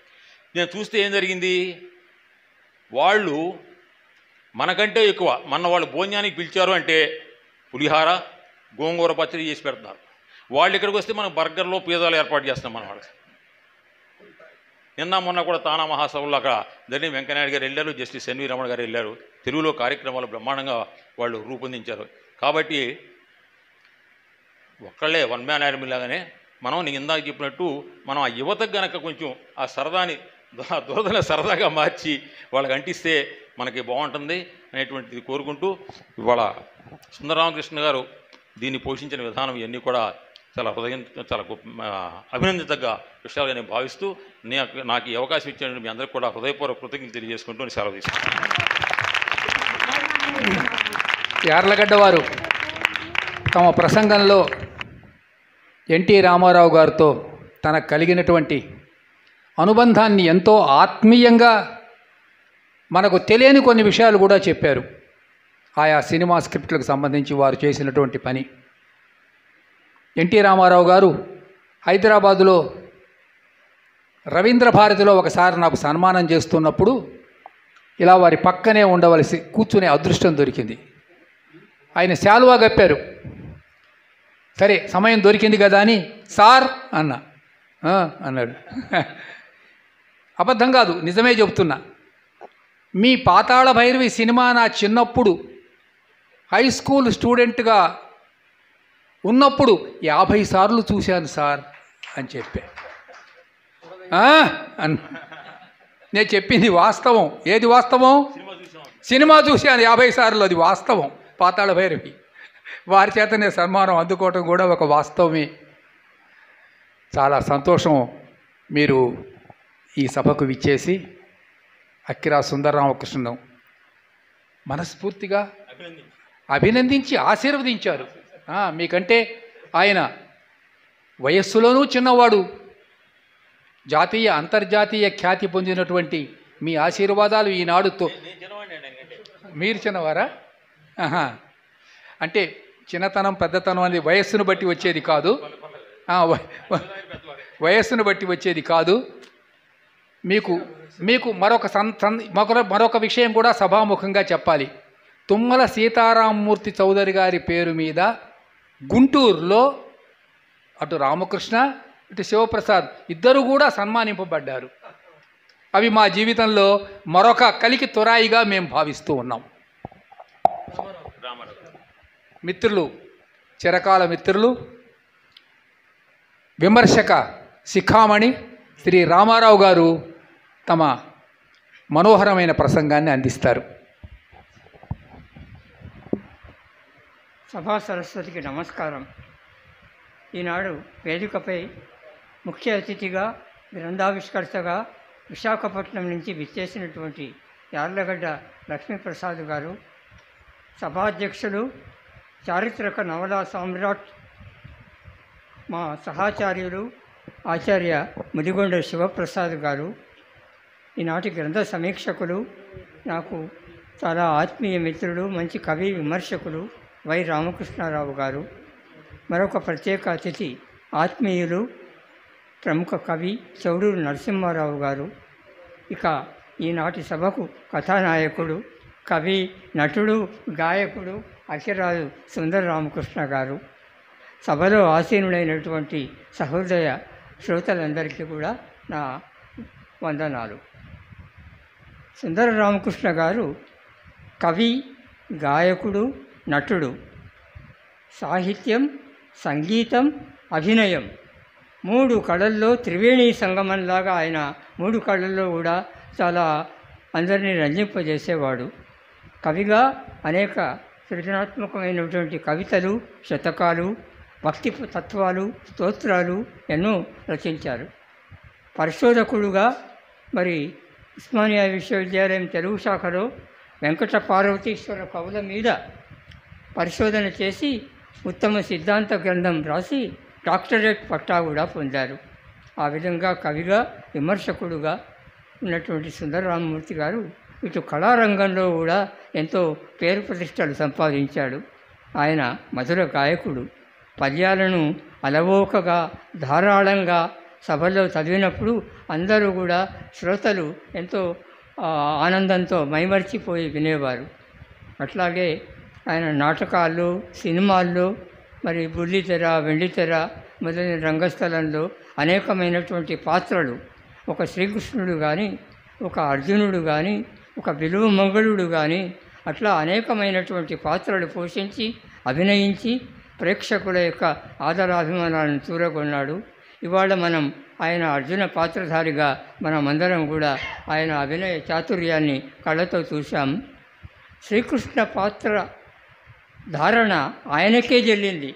నేను చూస్తే ఏం జరిగింది? వాళ్ళు మనకంటే ఎక్కువ మన వాళ్ళు భోజనానికి పిలిచారు అంటే పులిహార గోంగూర పచ్చడి చేసి పెడుతున్నారు. వాళ్ళు ఇక్కడికి వస్తే మనం బర్గర్లో పిజ్జాలు ఏర్పాటు చేస్తున్నాం మనం వాళ్ళకి. నిన్న మొన్న కూడా తానా మహాసభలో అక్కడ దండి వెంకయ్యనాయుడు గారు వెళ్ళారు జస్టిస్ ఎన్వి రమణ గారు వెళ్ళారు. తెలుగులో కార్యక్రమాలు బ్రహ్మాండంగా వాళ్ళు రూపొందించారు. కాబట్టి ఒక్కళ్ళే వన్ మ్యాన్ ఆర్మీ లాగానే మనం నేను ఇందాక చెప్పినట్టు మనం ఆ యువతకు గనక కొంచెం ఆ సరదాని దు- దురదను సరదాగా మార్చి వాళ్ళకి అంటిస్తే మనకి బాగుంటుంది అనేటువంటిది కోరుకుంటూ ఇవాళ సుందరరామకృష్ణ గారు దీన్ని పోషించిన విధానం ఇవన్నీ కూడా చాలా హృదయం చాలా గొప్ప ఆ, అభినందించదగ్గ విషయాలుగా నేను భావిస్తూ నాకు నాకు ఈ అవకాశం ఇచ్చిన మీ అందరికీ కూడా హృదయపూర్వక కృతజ్ఞతలు తెలియజేసుకుంటూ నేను సెలవు తీసుకుంటాను. యార్లగడ్డ వారు తమ ప్రసంగంలో ఎన్టీ రామారావు గారితో తనకు కలిగినటువంటి అనుబంధాన్ని ఎంతో ఆత్మీయంగా మనకు తెలియని కొన్ని విషయాలు కూడా చెప్పారు. ఆయా సినిమా స్క్రిప్ట్లకు సంబంధించి వారు చేసినటువంటి పని. ఎన్టీ రామారావు గారు హైదరాబాదులో రవీంద్ర భారతిలో ఒకసారి నాకు సన్మానం చేస్తున్నప్పుడు ఇలా వారి పక్కనే ఉండవలసి కూర్చునే అదృష్టం దొరికింది. ఆయన శాలువా గప్పారు సరే సమయం దొరికింది కదా అని సార్ అన్న. అన్నాడు. అబద్ధం కాదు నిజమే చెబుతున్నా మీ పాతాళ భైరవి సినిమా నా చిన్నప్పుడు హై స్కూల్ స్టూడెంట్గా ఉన్నప్పుడు యాభై సార్లు చూశాను సార్ అని చెప్పా. నేను చెప్పింది వాస్తవం. ఏది వాస్తవం? సినిమా చూశాను యాభై సార్లు అది వాస్తవం. పాతాళ భైరవి. వారి చేతనే సన్మానం అందుకోవటం కూడా ఒక వాస్తవమే. చాలా సంతోషం మీరు ఈ సభకు విచ్చేసి అక్కిరా సుందరరామకృష్ణను మనస్ఫూర్తిగా అభినందించి ఆశీర్వదించారు. మీకంటే ఆయన వయస్సులోనూ చిన్నవాడు. జాతీయ అంతర్జాతీయ ఖ్యాతి పొందినటువంటి మీ ఆశీర్వాదాలు ఈనాడు మీరు చిన్నవారా. అంటే చిన్నతనం పెద్దతనం అనేది వయస్సును బట్టి వచ్చేది కాదు. వయస్సును బట్టి వచ్చేది కాదు. మీకు మీకు మరొక మరొక మరొక విషయం కూడా సభాముఖంగా చెప్పాలి. తుమ్మల సీతారామమూర్తి చౌదరి గారి పేరు మీద గుంటూరులో అటు రామకృష్ణ ఇటు శివప్రసాద్ ఇద్దరు కూడా సన్మానింపబడ్డారు. అవి మా జీవితంలో మరొక కలికి తురాయిగా మేము భావిస్తూ ఉన్నాం. మిత్రులు చిరకాల మిత్రులు విమర్శక శిఖామణి శ్రీ రామారావు గారు తమ మనోహరమైన ప్రసంగాన్ని అందిస్తారు. సభా సరస్వతికి నమస్కారం. ఈనాడు వేదికపై ముఖ్య అతిథిగా గ్రంథావిష్కర్తగా విశాఖపట్నం నుంచి విచ్చేసినటువంటి యార్లగడ్డ లక్ష్మీప్రసాద్ గారు సభాధ్యక్షులు చారిత్రక నవలా సామ్రాట్ మా సహాచార్యులు ఆచార్య ముదిగొండ శివప్రసాద్ గారు ఈనాటి గ్రంథ సమీక్షకులు నాకు చాలా ఆత్మీయ మిత్రులు మంచి కవి విమర్శకులు వై రామకృష్ణారావు గారు. మరొక ప్రత్యేక అతిథి ఆత్మీయులు ప్రముఖ కవి చౌడూరు నరసింహారావు గారు. ఇక ఈనాటి సభకు కథానాయకుడు కవి నటుడు గాయకుడు అఖిరాజు సుందర రామకృష్ణ గారు. సభలో ఆసీనుడైనటువంటి సహృదయ శ్రోతలందరికీ కూడా నా వందనాలు. సుందర రామకృష్ణ గారు కవి గాయకుడు నటుడు. సాహిత్యం సంగీతం అభినయం. మూడు కళల్లో త్రివేణి సంగమంలాగా ఆయన మూడు కళల్లో కూడా చాలా అందరినీ రంజింపజేసేవాడు. కవిగా అనేక సృజనాత్మకమైనటువంటి కవితలు శతకాలు భక్తి తత్వాలు స్తోత్రాలు ఎన్నో రచించారు. పరిశోధకుడుగా మరి ఉస్మానియా విశ్వవిద్యాలయం తెలుగు శాఖలో వెంకట పార్వతీశ్వర కవుల మీద పరిశోధన చేసి ఉత్తమ సిద్ధాంత గ్రంథం రాసి డాక్టరేట్ పట్టా కూడా పొందారు. ఆ విధంగా కవిగా విమర్శకుడుగా ఉన్నటువంటి సుందరరామమూర్తి గారు ఇటు కళారంగంలో కూడా ఎంతో పేరు ప్రతిష్టలు సంపాదించాడు. ఆయన మధుర గాయకుడు. పద్యాలను అలవోకగా ధారాళంగా సభలో చదివినప్పుడు అందరూ కూడా శ్రోతలు ఎంతో ఆనందంతో మైమర్చిపోయి వినేవారు. అట్లాగే ఆయన నాటకాల్లో సినిమాల్లో మరి బుల్లితెర వెండితెర మొదలైన రంగస్థలంలో అనేకమైనటువంటి పాత్రలు. ఒక శ్రీకృష్ణుడు కానీ ఒక అర్జునుడు కానీ ఒక విలువ మంగళుడు కానీ అట్లా అనేకమైనటువంటి పాత్రలు పోషించి అభినయించి ప్రేక్షకుల యొక్క ఆదరాభిమానాలను చూరగొన్నాడు. ఇవాళ మనం ఆయన అర్జున పాత్రధారిగా మనమందరం కూడా ఆయన అభినయ చాతుర్యాన్ని కళ్ళతో చూశాం. శ్రీకృష్ణ పాత్ర ధారణ ఆయనకే చెల్లింది.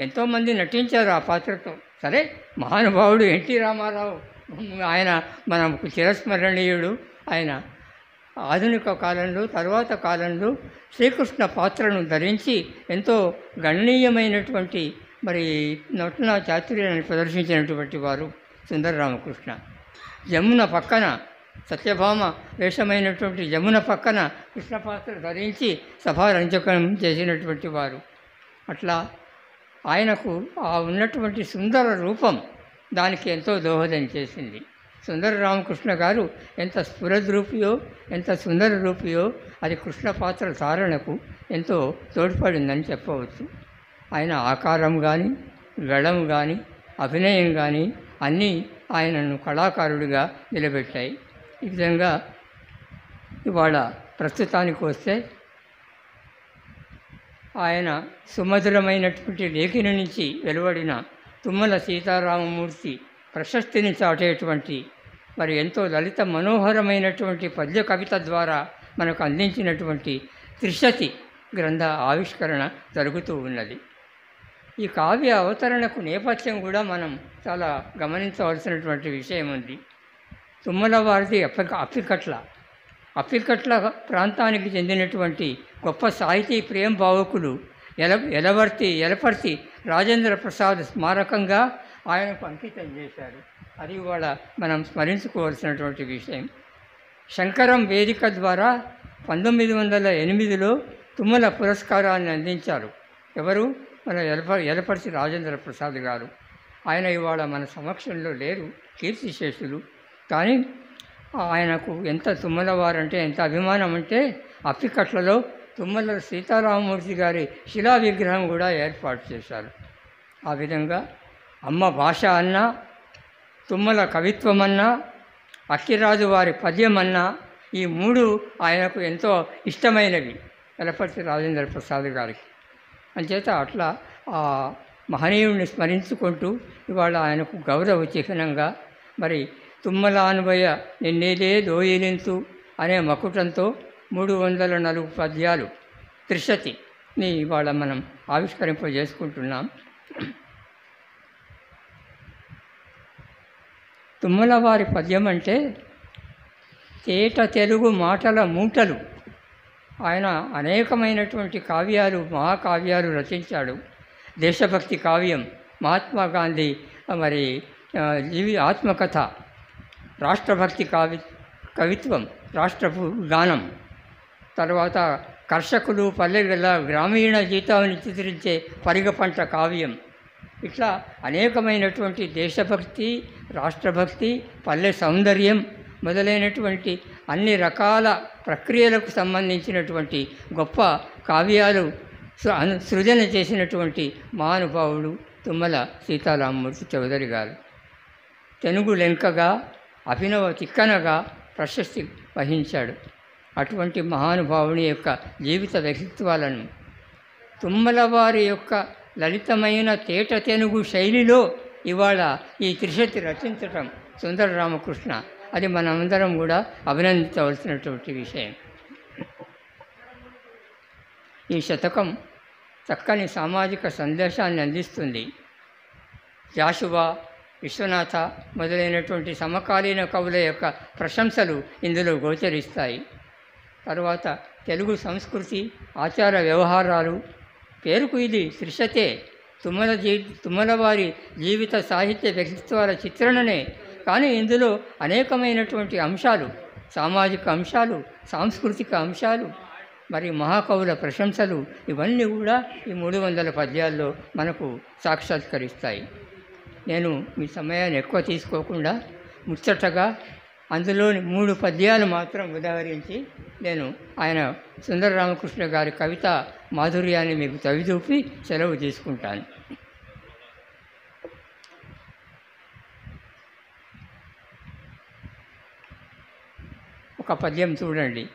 ఎంతోమంది నటించారు ఆ పాత్రతో. సరే మహానుభావుడు ఎన్టీ రామారావు ఆయన మనకు చిరస్మరణీయుడు. ఆయన ఆధునిక కాలంలో తరువాత కాలంలో శ్రీకృష్ణ పాత్రను ధరించి ఎంతో గణనీయమైనటువంటి మరి నటన చాతుర్యాన్ని ప్రదర్శించినటువంటి వారు సుందర రామకృష్ణ. జమున పక్కన సత్యభామ వేషమైనటువంటి యమున పక్కన కృష్ణపాత్ర ధరించి సభారంజకం చేసినటువంటి వారు. అట్లా ఆయనకు ఆ ఉన్నటువంటి సుందర రూపం దానికి ఎంతో దోహదం చేసింది. సుందర రామకృష్ణ గారు ఎంత స్ఫురద్రూపియో ఎంత సుందర రూపియో అది కృష్ణ పాత్ర ధారణకు ఎంతో తోడ్పడిందని చెప్పవచ్చు. ఆయన ఆకారం కానీ గళం కానీ అభినయం కానీ అన్నీ ఆయనను కళాకారుడిగా నిలబెట్టాయి. ఈ విధంగా ఇవాళ ప్రస్తుతానికి వస్తే ఆయన సుమధురమైనటువంటి లేఖిని నుంచి వెలువడిన తుమ్మల సీతారామమూర్తి ప్రశస్తిని చాటేటువంటి మరి ఎంతో లలిత మనోహరమైనటువంటి పద్య కవిత ద్వారా మనకు అందించినటువంటి త్రిశతి గ్రంథ ఆవిష్కరణ జరుగుతూ ఉన్నది. ఈ కావ్య అవతరణకు నేపథ్యం కూడా మనం చాలా గమనించవలసినటువంటి విషయం ఉంది. తుమ్మల వారిది అప్ప అప్పికట్ల అప్పికట్ల ప్రాంతానికి చెందినటువంటి గొప్ప సాహితీ ప్రేమ భావకులు ఎల ఎలవర్తి ఎలపర్తి రాజేంద్ర ప్రసాద్ స్మారకంగా ఆయనకు అంకితం చేశారు. అది ఇవాళ మనం స్మరించుకోవాల్సినటువంటి విషయం. శంకరం వేదిక ద్వారా పంతొమ్మిది వందల ఎనిమిదిలో తుమ్మల పురస్కారాన్ని అందించారు. ఎవరు? మన ఎలప ఎలపర్తి రాజేంద్ర ప్రసాద్ గారు. ఆయన ఇవాళ మన సమక్షంలో లేరు. కీర్తిశేషులు. కానీ ఆయనకు ఎంత తుమ్మల వారంటే ఎంత అభిమానం అంటే అప్పికట్లలో తుమ్మల సీతారామమూర్తి గారి శిలా విగ్రహం కూడా ఏర్పాటు చేశారు. ఆ విధంగా అమ్మ భాష అన్నా తుమ్మల కవిత్వం అన్నా అక్కిరాజు వారి పద్యమన్నా ఈ మూడు ఆయనకు ఎంతో ఇష్టమైనవి. ఎలపర్తి రాజేంద్ర ప్రసాద్ గారికి. అంచేత అట్లా ఆ మహనీయుడిని స్మరించుకుంటూ ఇవాళ ఆయనకు గౌరవ చిహ్నంగా మరి తుమ్మలానుభయ నిన్నేదే దోయిలింతు అనే మకుటంతో మూడు వందల నలుగు పద్యాలు త్రిశతిని ఇవాళ మనం ఆవిష్కరింపజేసుకుంటున్నాం. తుమ్మల వారి పద్యం అంటే తేట తెలుగు మాటల మూటలు. ఆయన అనేకమైనటువంటి కావ్యాలు మహాకావ్యాలు రచించాడు. దేశభక్తి కావ్యం మహాత్మా గాంధీ మరి జీవి ఆత్మకథ రాష్ట్రభక్తి కావి కవిత్వం రాష్ట్రపు గానం. తర్వాత కర్షకులు పల్లెల గ్రామీణ జీతాన్ని చిత్రించే పరిగ పంట కావ్యం. ఇట్లా అనేకమైనటువంటి దేశభక్తి రాష్ట్రభక్తి పల్లె సౌందర్యం మొదలైనటువంటి అన్ని రకాల ప్రక్రియలకు సంబంధించినటువంటి గొప్ప కావ్యాలు అను- సృజన చేసినటువంటి మహానుభావుడు తుమ్మల సీతారామమూర్తి చౌదరి గారు. తెనుగు లెంకగా అభినవ తిక్కనగా ప్రశస్తి వహించాడు. అటువంటి మహానుభావుని యొక్క జీవిత వ్యక్తిత్వాలను తుమ్మలవారి యొక్క లలితమైన తేట తెనుగు శైలిలో ఇవాళ ఈ త్రిశతి రచించటం సుందర రామకృష్ణ. అది మనమందరం కూడా అభినందించవలసినటువంటి విషయం. ఈ శతకం చక్కని సామాజిక సందేశాన్ని అందిస్తుంది. జాషువా విశ్వనాథ మొదలైనటువంటి సమకాలీన కవుల యొక్క ప్రశంసలు ఇందులో గోచరిస్తాయి. తర్వాత తెలుగు సంస్కృతి ఆచార వ్యవహారాలు. పేరుకు ఇది శృషతే తుమ్మల జీ తుమ్మల వారి జీవిత సాహిత్య వ్యక్తిత్వాల చిత్రణనే. కానీ ఇందులో అనేకమైనటువంటి అంశాలు సామాజిక అంశాలు సాంస్కృతిక అంశాలు మరి మహాకవుల ప్రశంసలు ఇవన్నీ కూడా ఈ మూడు వందల పద్యాల్లో మనకు సాక్షాత్కరిస్తాయి. నేను మీ సమయాన్ని ఎక్కువ తీసుకోకుండా ముచ్చటగా అందులోని మూడు పద్యాలు మాత్రం ఉదాహరించి నేను ఆయన సుందర రామకృష్ణ గారి కవిత మాధుర్యాన్ని మీకు తవిదూపి సెలవు తీసుకుంటాను. ఒక పద్యం చూడండి.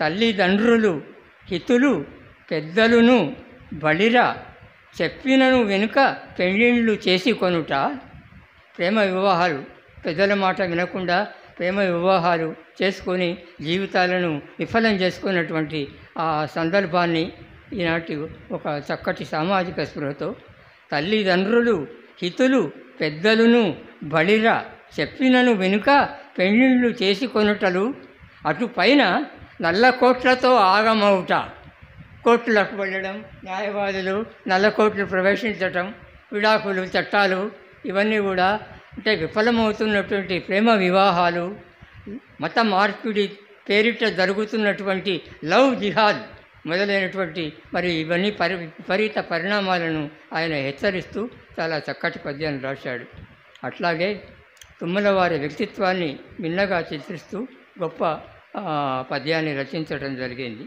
తల్లిదండ్రులు హితులు పెద్దలును బడిరా చెప్పినను వెనుక పెళ్ళిళ్ళు చేసి కొనుట ప్రేమ వివాహాలు. పెద్దల మాట వినకుండా ప్రేమ వివాహాలు చేసుకొని జీవితాలను విఫలం చేసుకున్నటువంటి ఆ సందర్భాన్ని ఈనాటి ఒక చక్కటి సామాజిక స్పృహతో తల్లిదండ్రులు హితులు పెద్దలను బడిర చెప్పినను వెనుక పెళ్ళిళ్ళు చేసుకొనుటలు అటు పైన నల్ల కోట్లతో ఆగమవుట. కోర్టులకు వెళ్ళడం న్యాయవాదులు నల్ల కోర్టులు ప్రవేశించటం విడాకులు చట్టాలు ఇవన్నీ కూడా అంటే విఫలమవుతున్నటువంటి ప్రేమ వివాహాలు మత మార్పిడి పేరిట జరుగుతున్నటువంటి లవ్ జిహాద్ మొదలైనటువంటి మరి ఇవన్నీ పరి విపరీత పరిణామాలను ఆయన హెచ్చరిస్తూ చాలా చక్కటి పద్యాన్ని రాశాడు. అట్లాగే తుమ్మల వారి వ్యక్తిత్వాన్ని మిన్నగా చిత్రిస్తూ గొప్ప పద్యాన్ని రచించడం జరిగింది.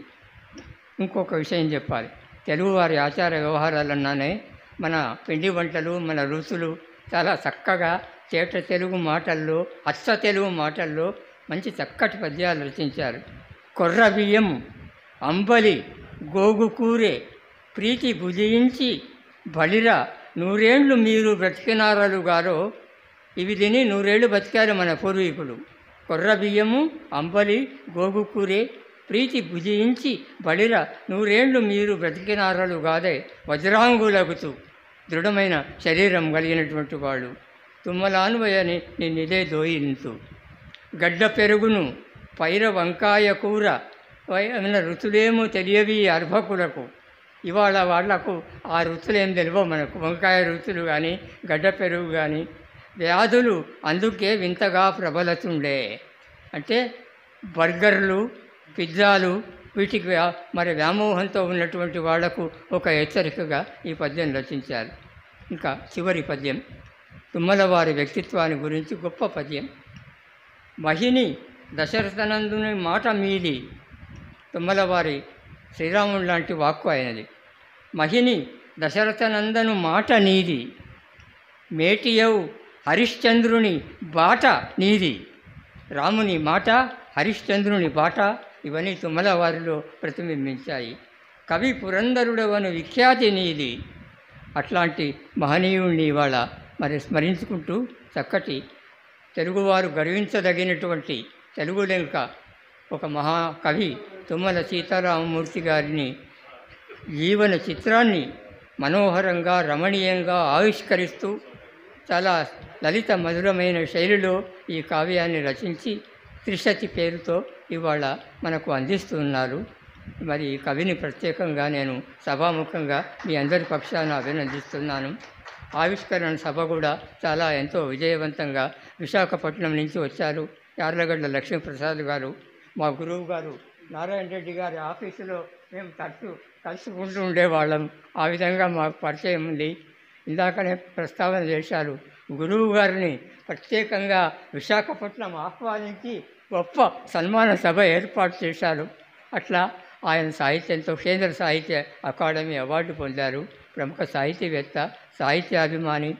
ఇంకొక విషయం చెప్పాలి. తెలుగువారి ఆచార వ్యవహారాలన్నానే మన పిండి వంటలు మన రుచులు చాలా చక్కగా చేట తెలుగు మాటల్లో అచ్చ తెలుగు మాటల్లో మంచి చక్కటి పద్యాలు రచించారు. కొర్ర బియ్యం అంబలి గోగు కూరే ప్రీతి భుజించి బలిర నూరేండ్లు మీరు బ్రతికినారలు గారో ఇవి తిని నూరేళ్ళు బతికారు మన పూర్వీకులు. కొర్ర బియ్యము అంబలి గోగు కూరే ప్రీతి భుజించి బడిర నూరేళ్ళు మీరు బ్రతికినారలు కాదే వజ్రాంగులగుతూ దృఢమైన శరీరం కలిగినటువంటి వాళ్ళు తుమ్మలానువయని నిన్నిదే దోయింతు. గడ్డ పెరుగును పైర వంకాయ కూర వయన రుచులేమో తెలియవి అర్భకులకు. ఇవాళ వాళ్ళకు ఆ రుచులేం తెలియవు మనకు. వంకాయ రుచులు కానీ గడ్డ పెరుగు కానీ వ్యాధులు అందుకే వింతగా ప్రబలతుండే. అంటే బర్గర్లు పిజ్జాలు వీటికి వ్యా- మరి వ్యామోహంతో ఉన్నటువంటి వాళ్ళకు ఒక హెచ్చరికగా ఈ పద్యం రచించారు. ఇంకా చివరి పద్యం తుమ్మలవారి వ్యక్తిత్వాన్ని గురించి గొప్ప పద్యం. మహిని దశరథనందుని మాట మీది. తుమ్మలవారి శ్రీరాముడు లాంటి వాక్కు అయినది మహిని దశరథనందను మాట నీది. మేటియవు హరిశ్చంద్రుని బాట నీది. రాముని మాట హరిశ్చంద్రుని బాట ఇవన్నీ తుమ్మల వారిలో ప్రతిబింబించాయి. కవి పురంధరుడవను విఖ్యాతి నీది. అట్లాంటి మహనీయుణ్ణి ఇవాళ మరి స్మరించుకుంటూ చక్కటి తెలుగువారు గర్వించదగినటువంటి తెలుగు లెంక ఒక మహాకవి తుమ్మల సీతారామమూర్తి గారిని జీవన చిత్రాన్ని మనోహరంగా రమణీయంగా ఆవిష్కరిస్తూ చాలా లలిత మధురమైన శైలిలో ఈ కావ్యాన్ని రచించి త్రిశతి పేరుతో ఇవాళ మనకు అందిస్తున్నారు మరి ఈ కవిని ప్రత్యేకంగా నేను సభాముఖంగా మీ అందరి పక్షాన అభినందిస్తున్నాను. ఆవిష్కరణ సభ కూడా చాలా ఎంతో విజయవంతంగా విశాఖపట్నం నుంచి వచ్చారు. యార్లగడ్డ లక్ష్మీప్రసాద్ గారు మా గురువు గారు నారాయణ రెడ్డి గారి ఆఫీసులో మేము తరచు కలుసుకుంటూ ఉండేవాళ్ళం. ఆ విధంగా మాకు పరిచయం ఉంది. ఇందాకనే ప్రస్తావన చేశారు. గురువు గారిని ప్రత్యేకంగా విశాఖపట్నం ఆహ్వానించి గొప్ప సన్మాన సభ ఏర్పాటు చేశారు. అట్లా ఆయన సాహిత్యంతో కేంద్ర సాహిత్య అకాడమీ అవార్డు పొందారు. ప్రముఖ సాహితీవేత్త సాహిత్యాభిమాని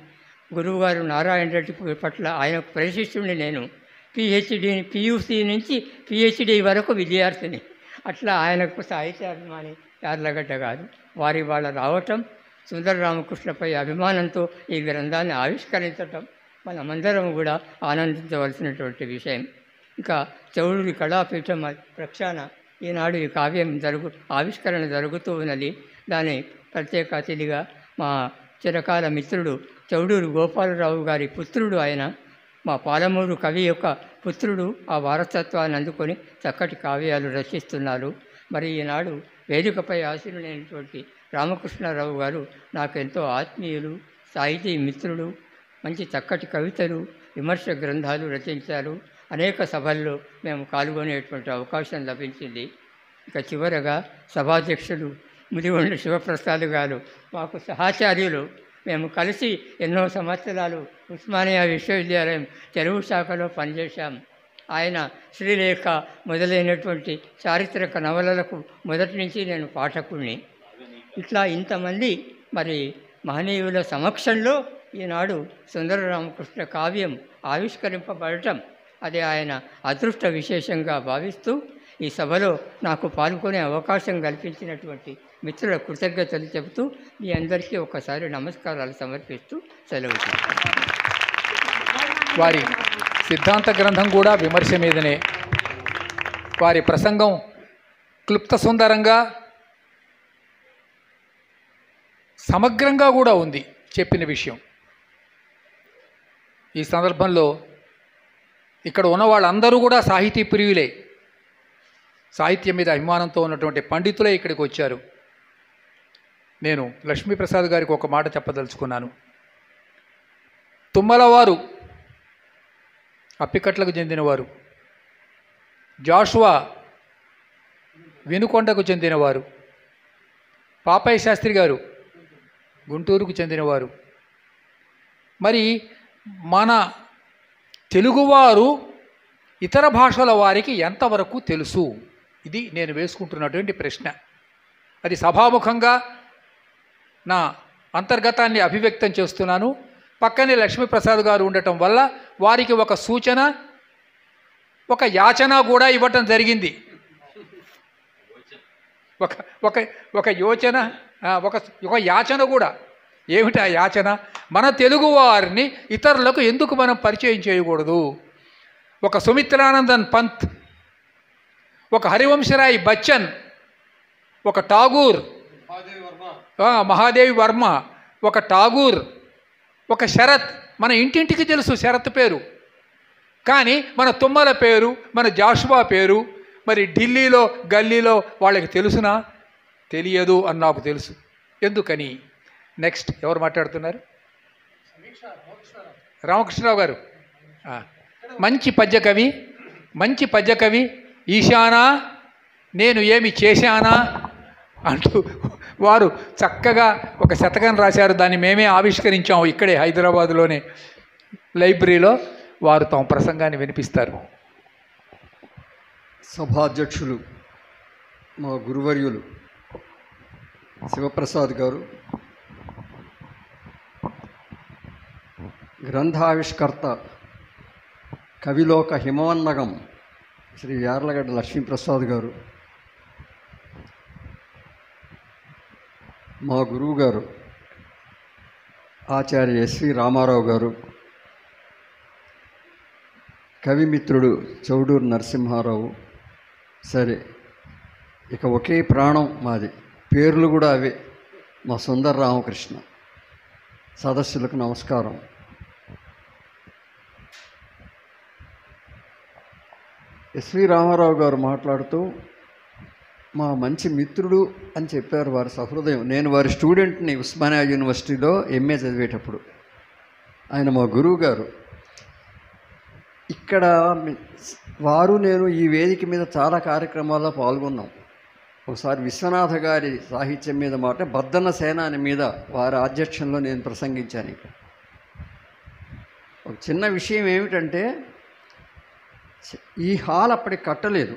గురువుగారు నారాయణ రెడ్డి పట్ల ఆయన ప్రశిష్యుడిని నేను. పిహెచ్డి పియూసీ నుంచి పిహెచ్డి వరకు విద్యార్థిని. అట్లా ఆయనకు సాహిత్యాభిమాని యార్లగడ్డ గారు. వారి వాళ్ళ రావటం సుందర రామకృష్ణపై అభిమానంతో ఈ గ్రంథాన్ని ఆవిష్కరించటం మనమందరం కూడా ఆనందించవలసినటువంటి విషయం. ఇంకా చౌడూరి కళాపీఠం ప్రక్షాన ఈనాడు ఈ కావ్యం జరుగు ఆవిష్కరణ జరుగుతూ ఉన్నది. దాని ప్రత్యేక అతిథిగా మా చిరకాల మిత్రుడు చౌడూరు గోపాలరావు గారి పుత్రుడు ఆయన మా పాలమూరు కవి యొక్క పుత్రుడు ఆ వారసత్వాన్ని అందుకొని చక్కటి కావ్యాలు రచిస్తున్నారు. మరి ఈనాడు వేదికపై ఆశీనులైనటువంటి రామకృష్ణారావు గారు నాకు ఎంతో ఆత్మీయులు సాహితీ మిత్రుడు మంచి చక్కటి కవితలు విమర్శ గ్రంథాలు రచించారు. అనేక సభల్లో మేము పాల్గొనేటువంటి అవకాశం లభించింది. ఇక చివరగా సభాధ్యక్షుడు ముదిగొండ శివప్రసాద్ గారు మాకు సహాచార్యులు మేము కలిసి ఎన్నో సంవత్సరాలు ఉస్మానియా విశ్వవిద్యాలయం తెలుగు శాఖలో పనిచేశాం. ఆయన శ్రీలేఖ మొదలైనటువంటి చారిత్రక నవలలకు మొదటి నుంచి నేను పాఠకుణ్ణి. ఇట్లా ఇంతమంది మరి మహనీయుల సమక్షంలో ఈనాడు సుందర రామకృష్ణ కావ్యం ఆవిష్కరింపబడటం అది ఆయన అదృష్ట విశేషంగా భావిస్తూ ఈ సభలో నాకు పాల్గొనే అవకాశం కల్పించినటువంటి మిత్రుల కృతజ్ఞతలు చెబుతూ మీ అందరికీ ఒకసారి నమస్కారాలు సమర్పిస్తూ సెలవు వారి సిద్ధాంత గ్రంథం కూడా విమర్శ మీదనే. వారి ప్రసంగం క్లుప్త సుందరంగా సమగ్రంగా కూడా ఉంది చెప్పిన విషయం. ఈ సందర్భంలో ఇక్కడ ఉన్న వాళ్ళందరూ కూడా సాహితీ ప్రియులే. సాహిత్యం మీద అభిమానంతో ఉన్నటువంటి పండితులే ఇక్కడికి వచ్చారు. నేను లక్ష్మీప్రసాద్ గారికి ఒక మాట చెప్పదలుచుకున్నాను. తుమ్మలవారు అప్పికట్లకు చెందినవారు. జాషువా వెనుకొండకు చెందినవారు. పాపయ్య శాస్త్రి గారు గుంటూరుకు చెందినవారు. మరి మన తెలుగువారు ఇతర భాషల వారికి ఎంతవరకు తెలుసు? ఇది నేను వేసుకుంటున్నటువంటి ప్రశ్న. అది సభాముఖంగా నా అంతర్గతాన్ని అభివ్యక్తం చేస్తున్నాను. పక్కనే లక్ష్మీప్రసాద్ గారు ఉండటం వల్ల వారికి ఒక సూచన ఒక యాచన కూడా ఇవ్వటం జరిగింది. ఒక ఒక ఒక యోచన ఒక ఒక యాచన కూడా. ఏమిటి ఆ యాచన? మన తెలుగువారిని ఇతరులకు ఎందుకు మనం పరిచయం చేయకూడదు? ఒక సుమిత్రానందన్ పంత్ ఒక హరివంశరాయ్ బచ్చన్ ఒక ఠాగూర్ మహాదేవి వర్మ ఒక ఠాగూర్ ఒక శరత్. మన ఇంటింటికి తెలుసు శరత్ పేరు. కానీ మన తుమ్మల పేరు మన జాషువా పేరు మరి ఢిల్లీలో గల్లీలో వాళ్ళకి తెలుసునా? తెలియదు అని నాకు తెలుసు. ఎందుకని? నెక్స్ట్ ఎవరు మాట్లాడుతున్నారు? రామకృష్ణరావు గారు. మంచి పద్యకవి మంచి పద్యకవి ఈశానా నేను ఏమి చేశానా? అంటూ వారు చక్కగా ఒక శతకం రాశారు. దాన్ని మేమే ఆవిష్కరించాము ఇక్కడే హైదరాబాద్లోనే. లైబ్రరీలో వారు తమ ప్రసంగాన్ని వినిపిస్తారు. సభాధ్యక్షులు మా గురువర్యులు శివప్రసాద్ గారు గ్రంథావిష్కర్త కవిలోక హిమవన్నగం శ్రీ యార్లగడ్డ లక్ష్మీప్రసాద్ గారు మా గురువు గారు ఆచార్య ఎస్వి రామారావు గారు కవిమిత్రుడు చౌడూరు నరసింహారావు. సరే ఇక ఒకే ప్రాణం మాది. పేర్లు కూడా అవే. మా సుందర రామకృష్ణ. సదస్సులకు నమస్కారం. ఎస్వి రామారావు గారు మాట్లాడుతూ మా మంచి మిత్రుడు అని చెప్పారు వారి సహృదయం. నేను వారి స్టూడెంట్ని ఉస్మానియా యూనివర్సిటీలో ఎంఏ చదివేటప్పుడు. ఆయన మా గురువు గారు ఇక్కడ వారు నేను ఈ వేదిక మీద చాలా కార్యక్రమాల్లో పాల్గొన్నాం. ఒకసారి విశ్వనాథ గారి సాహిత్యం మీద మాట బద్దన్న సేనాని మీద వారి అధ్యక్షంలో నేను ప్రసంగించాను ఇక్కడ. ఒక చిన్న విషయం ఏమిటంటే ఈ హాల్ అప్పటికి కట్టలేదు.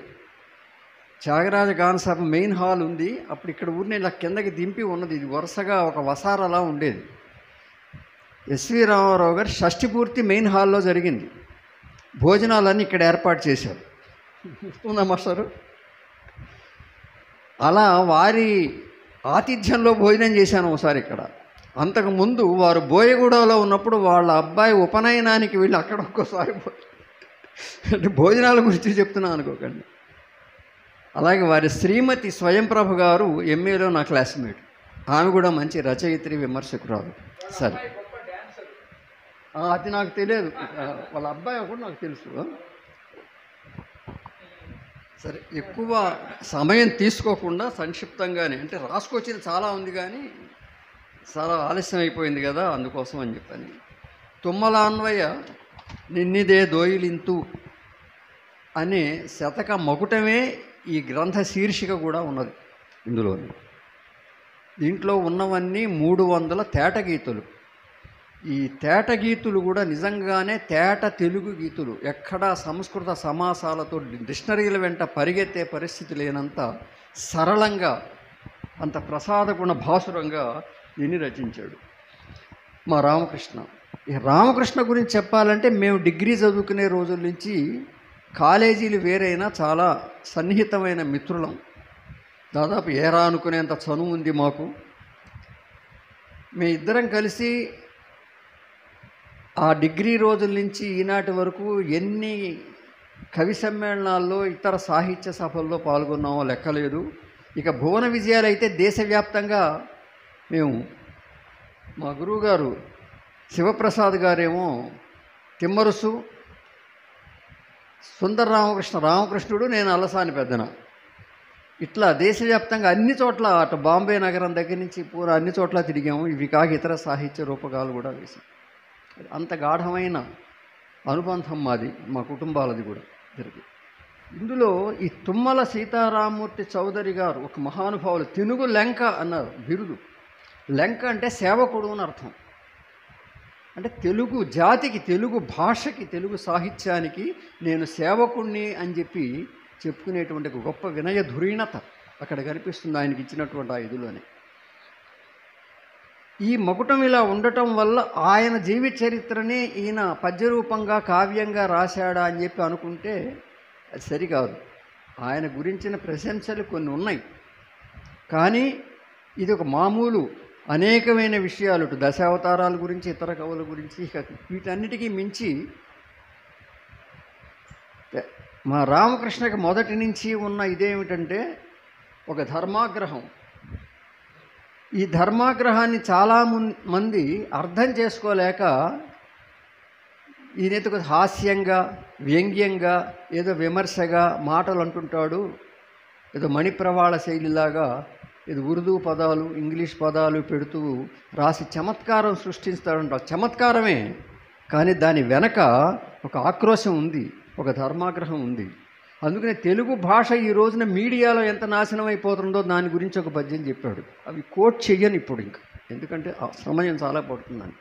త్యాగరాజ గాన మెయిన్ హాల్ ఉంది. అప్పుడు ఇక్కడ ఊరిని ఇలా కిందకి దింపి ఉన్నది. ఇది వరుసగా ఒక వసారలా ఉండేది. ఎస్వి రామారావు గారు షష్ఠి పూర్తి మెయిన్ హాల్లో జరిగింది. భోజనాలన్నీ ఇక్కడ ఏర్పాటు చేశారు. ఉందా మాస్టారు అలా వారి ఆతిథ్యంలో భోజనం చేశాను ఒకసారి ఇక్కడ. అంతకుముందు వారు బోయగూడలో ఉన్నప్పుడు వాళ్ళ అబ్బాయి ఉపనయనానికి వెళ్ళి అక్కడ ఒక్కోసారి భో- అంటే భోజనాల గురించి చెప్తున్నాను అనుకోకండి. అలాగే వారి శ్రీమతి స్వయంప్రభ గారు ఎంఏలో నా క్లాస్మేట్. ఆమె కూడా మంచి రచయిత్రి విమర్శకురాలు. సరే. అది నాకు తెలియదు. వాళ్ళ అబ్బాయి కూడా నాకు తెలుసు. సరే ఎక్కువ సమయం తీసుకోకుండా సంక్షిప్తంగానే అంటే రాసుకొచ్చింది చాలా ఉంది కానీ చాలా ఆలస్యం అయిపోయింది కదా అందుకోసం అని చెప్పాను తుమ్మల అన్వయ నిన్నిదే దోయిలింతు అనే శతక మకుటమే ఈ గ్రంథ శీర్షిక కూడా ఉన్నది ఇందులోని. దీంట్లో ఉన్నవన్నీ మూడు వందల తేట గీతులు. ఈ తేట గీతులు కూడా నిజంగానే తేట తెలుగు గీతులు. ఎక్కడా సంస్కృత సమాసాలతో డిక్షనరీల వెంట పరిగెత్తే పరిస్థితి లేనంత సరళంగా అంత ప్రసాదగుణ భాసురంగా దీన్ని రచించాడు మా రామకృష్ణ. రామకృష్ణ గురించి చెప్పాలంటే మేము డిగ్రీ చదువుకునే రోజుల నుంచి కాలేజీలు వేరైనా చాలా సన్నిహితమైన మిత్రులం. దాదాపు ఏరా అనుకునేంత చనువు ఉంది మాకు. మీ ఇద్దరం కలిసి ఆ డిగ్రీ రోజుల నుంచి ఈనాటి వరకు ఎన్ని కవి సమ్మేళనాల్లో ఇతర సాహిత్య సభల్లో పాల్గొన్నామో లెక్కలేదు. ఇక భువన విజయాలు అయితే దేశవ్యాప్తంగా మేము మా గురువుగారు శివప్రసాద్ గారేమో తిమ్మరుసు సుందర రామకృష్ణ రామకృష్ణుడు నేను అలసాని పెద్దన. ఇట్లా దేశవ్యాప్తంగా అన్ని చోట్ల అటు బాంబే నగరం దగ్గర నుంచి పూరా అన్ని చోట్ల తిరిగాము. ఇవి కాక ఇతర సాహిత్య రూపకాలు కూడా వేసాం అంత గాఢమైన అనుబంధం మాది మా కుటుంబాలది కూడా జరిగింది ఇందులో ఈ తుమ్మల సీతారామూర్తి చౌదరి గారు ఒక మహానుభావులు తినుగు లెంక అన్నారు బిరుదు. లెంక అంటే సేవకుడు అని అర్థం. అంటే తెలుగు జాతికి తెలుగు భాషకి తెలుగు సాహిత్యానికి నేను సేవకుణ్ణి అని చెప్పి చెప్పుకునేటువంటి గొప్ప వినయ ధురీణత అక్కడ కనిపిస్తుంది ఆయనకి ఇచ్చినటువంటి ఆ ఇదిలోనే. ఈ మకుటం ఇలా ఉండటం వల్ల ఆయన జీవిత చరిత్రని ఈయన పద్యరూపంగా కావ్యంగా రాశాడా అని చెప్పి అనుకుంటే అది సరికాదు. ఆయన గురించిన ప్రశంసలు కొన్ని ఉన్నాయి. కానీ ఇది ఒక మామూలు అనేకమైన విషయాలు ఇటు దశావతారాల గురించి ఇతర కవుల గురించి వీటన్నిటికీ మించి మా రామకృష్ణకి మొదటి నుంచి ఉన్న ఇదేమిటంటే ఒక ధర్మాగ్రహం. ఈ ధర్మాగ్రహాన్ని చాలా మున్- మంది అర్థం చేసుకోలేక ఈయనతో హాస్యంగా వ్యంగ్యంగా ఏదో విమర్శగా మాటలు అంటుంటాడు ఏదో మణిప్రవాళ శైలిలాగా ఇది ఉర్దూ పదాలు ఇంగ్లీష్ పదాలు పెడుతూ రాసి చమత్కారం సృష్టిస్తాడంట. చమత్కారమే కానీ దాని వెనక ఒక ఆక్రోశం ఉంది ఒక ధర్మాగ్రహం ఉంది. అందుకనే తెలుగు భాష ఈ రోజున మీడియాలో ఎంత నాశనం అయిపోతుందో దాని గురించి ఒక పద్యం చెప్పాడు. అవి కోట్ చెయ్యను ఇప్పుడు ఇంకా. ఎందుకంటే ఆ సమయం చాలా పడుతుందని.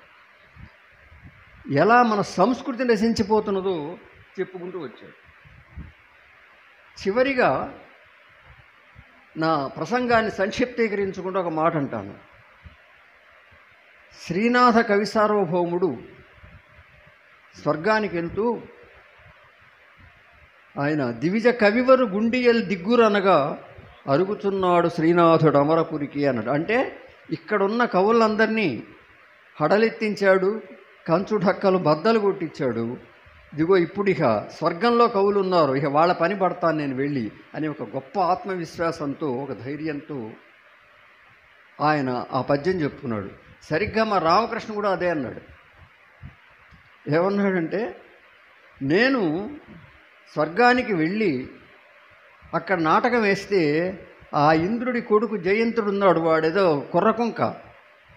ఎలా మన సంస్కృతి నశించిపోతున్నదో చెప్పుకుంటూ వచ్చాడు. చివరిగా నా ప్రసంగాన్ని సంక్షిప్తీకరించుకుంటూ ఒక మాట అంటాను. శ్రీనాథ కవి సార్వభౌముడు స్వర్గానికి వెళ్తూ ఆయన దివిజ కవివరు గుండియల్ దిగ్గురనగా అరుగుతున్నాడు శ్రీనాథుడు అమరపురికి అన్నాడు. అంటే ఇక్కడున్న కవులందరినీ హడలెత్తించాడు కంచు ఢక్కలు బద్దలు కొట్టించాడు ఇదిగో ఇప్పుడు ఇక స్వర్గంలో కవులు ఉన్నారు ఇక వాళ్ళ పని పడతాను నేను వెళ్ళి అని ఒక గొప్ప ఆత్మవిశ్వాసంతో ఒక ధైర్యంతో ఆయన ఆ పద్యం చెప్పుకున్నాడు. సరిగ్గా మా రామకృష్ణ కూడా అదే అన్నాడు. ఏమన్నాడంటే నేను స్వర్గానికి వెళ్ళి అక్కడ నాటకం వేస్తే ఆ ఇంద్రుడి కొడుకు జయంతుడు ఉన్నాడు వాడేదో కుర్రకుంక.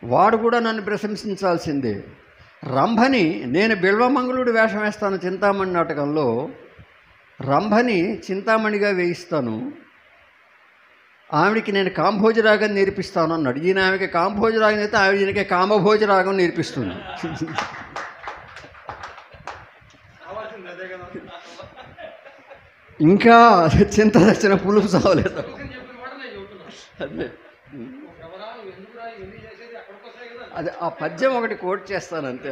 వాడు కూడా నన్ను ప్రశంసించాల్సిందే. రంభని నేను బిల్వమంగళుడి వేషం వేస్తాను చింతామణి నాటకంలో. రంభని చింతామణిగా వేయిస్తాను. ఆవిడికి నేను కాంభోజరాగం నేర్పిస్తాను అన్నాడు. ఈయన ఆమెకి కాంభోజరాగం అయితే ఆవిడ ఈయనకి కామభోజరాగం నేర్పిస్తుంది. ఇంకా చింత తెచ్చిన పులుపు చావలేదు. అదే. అది ఆ పద్యం ఒకటి కోట్ చేస్తాను అంతే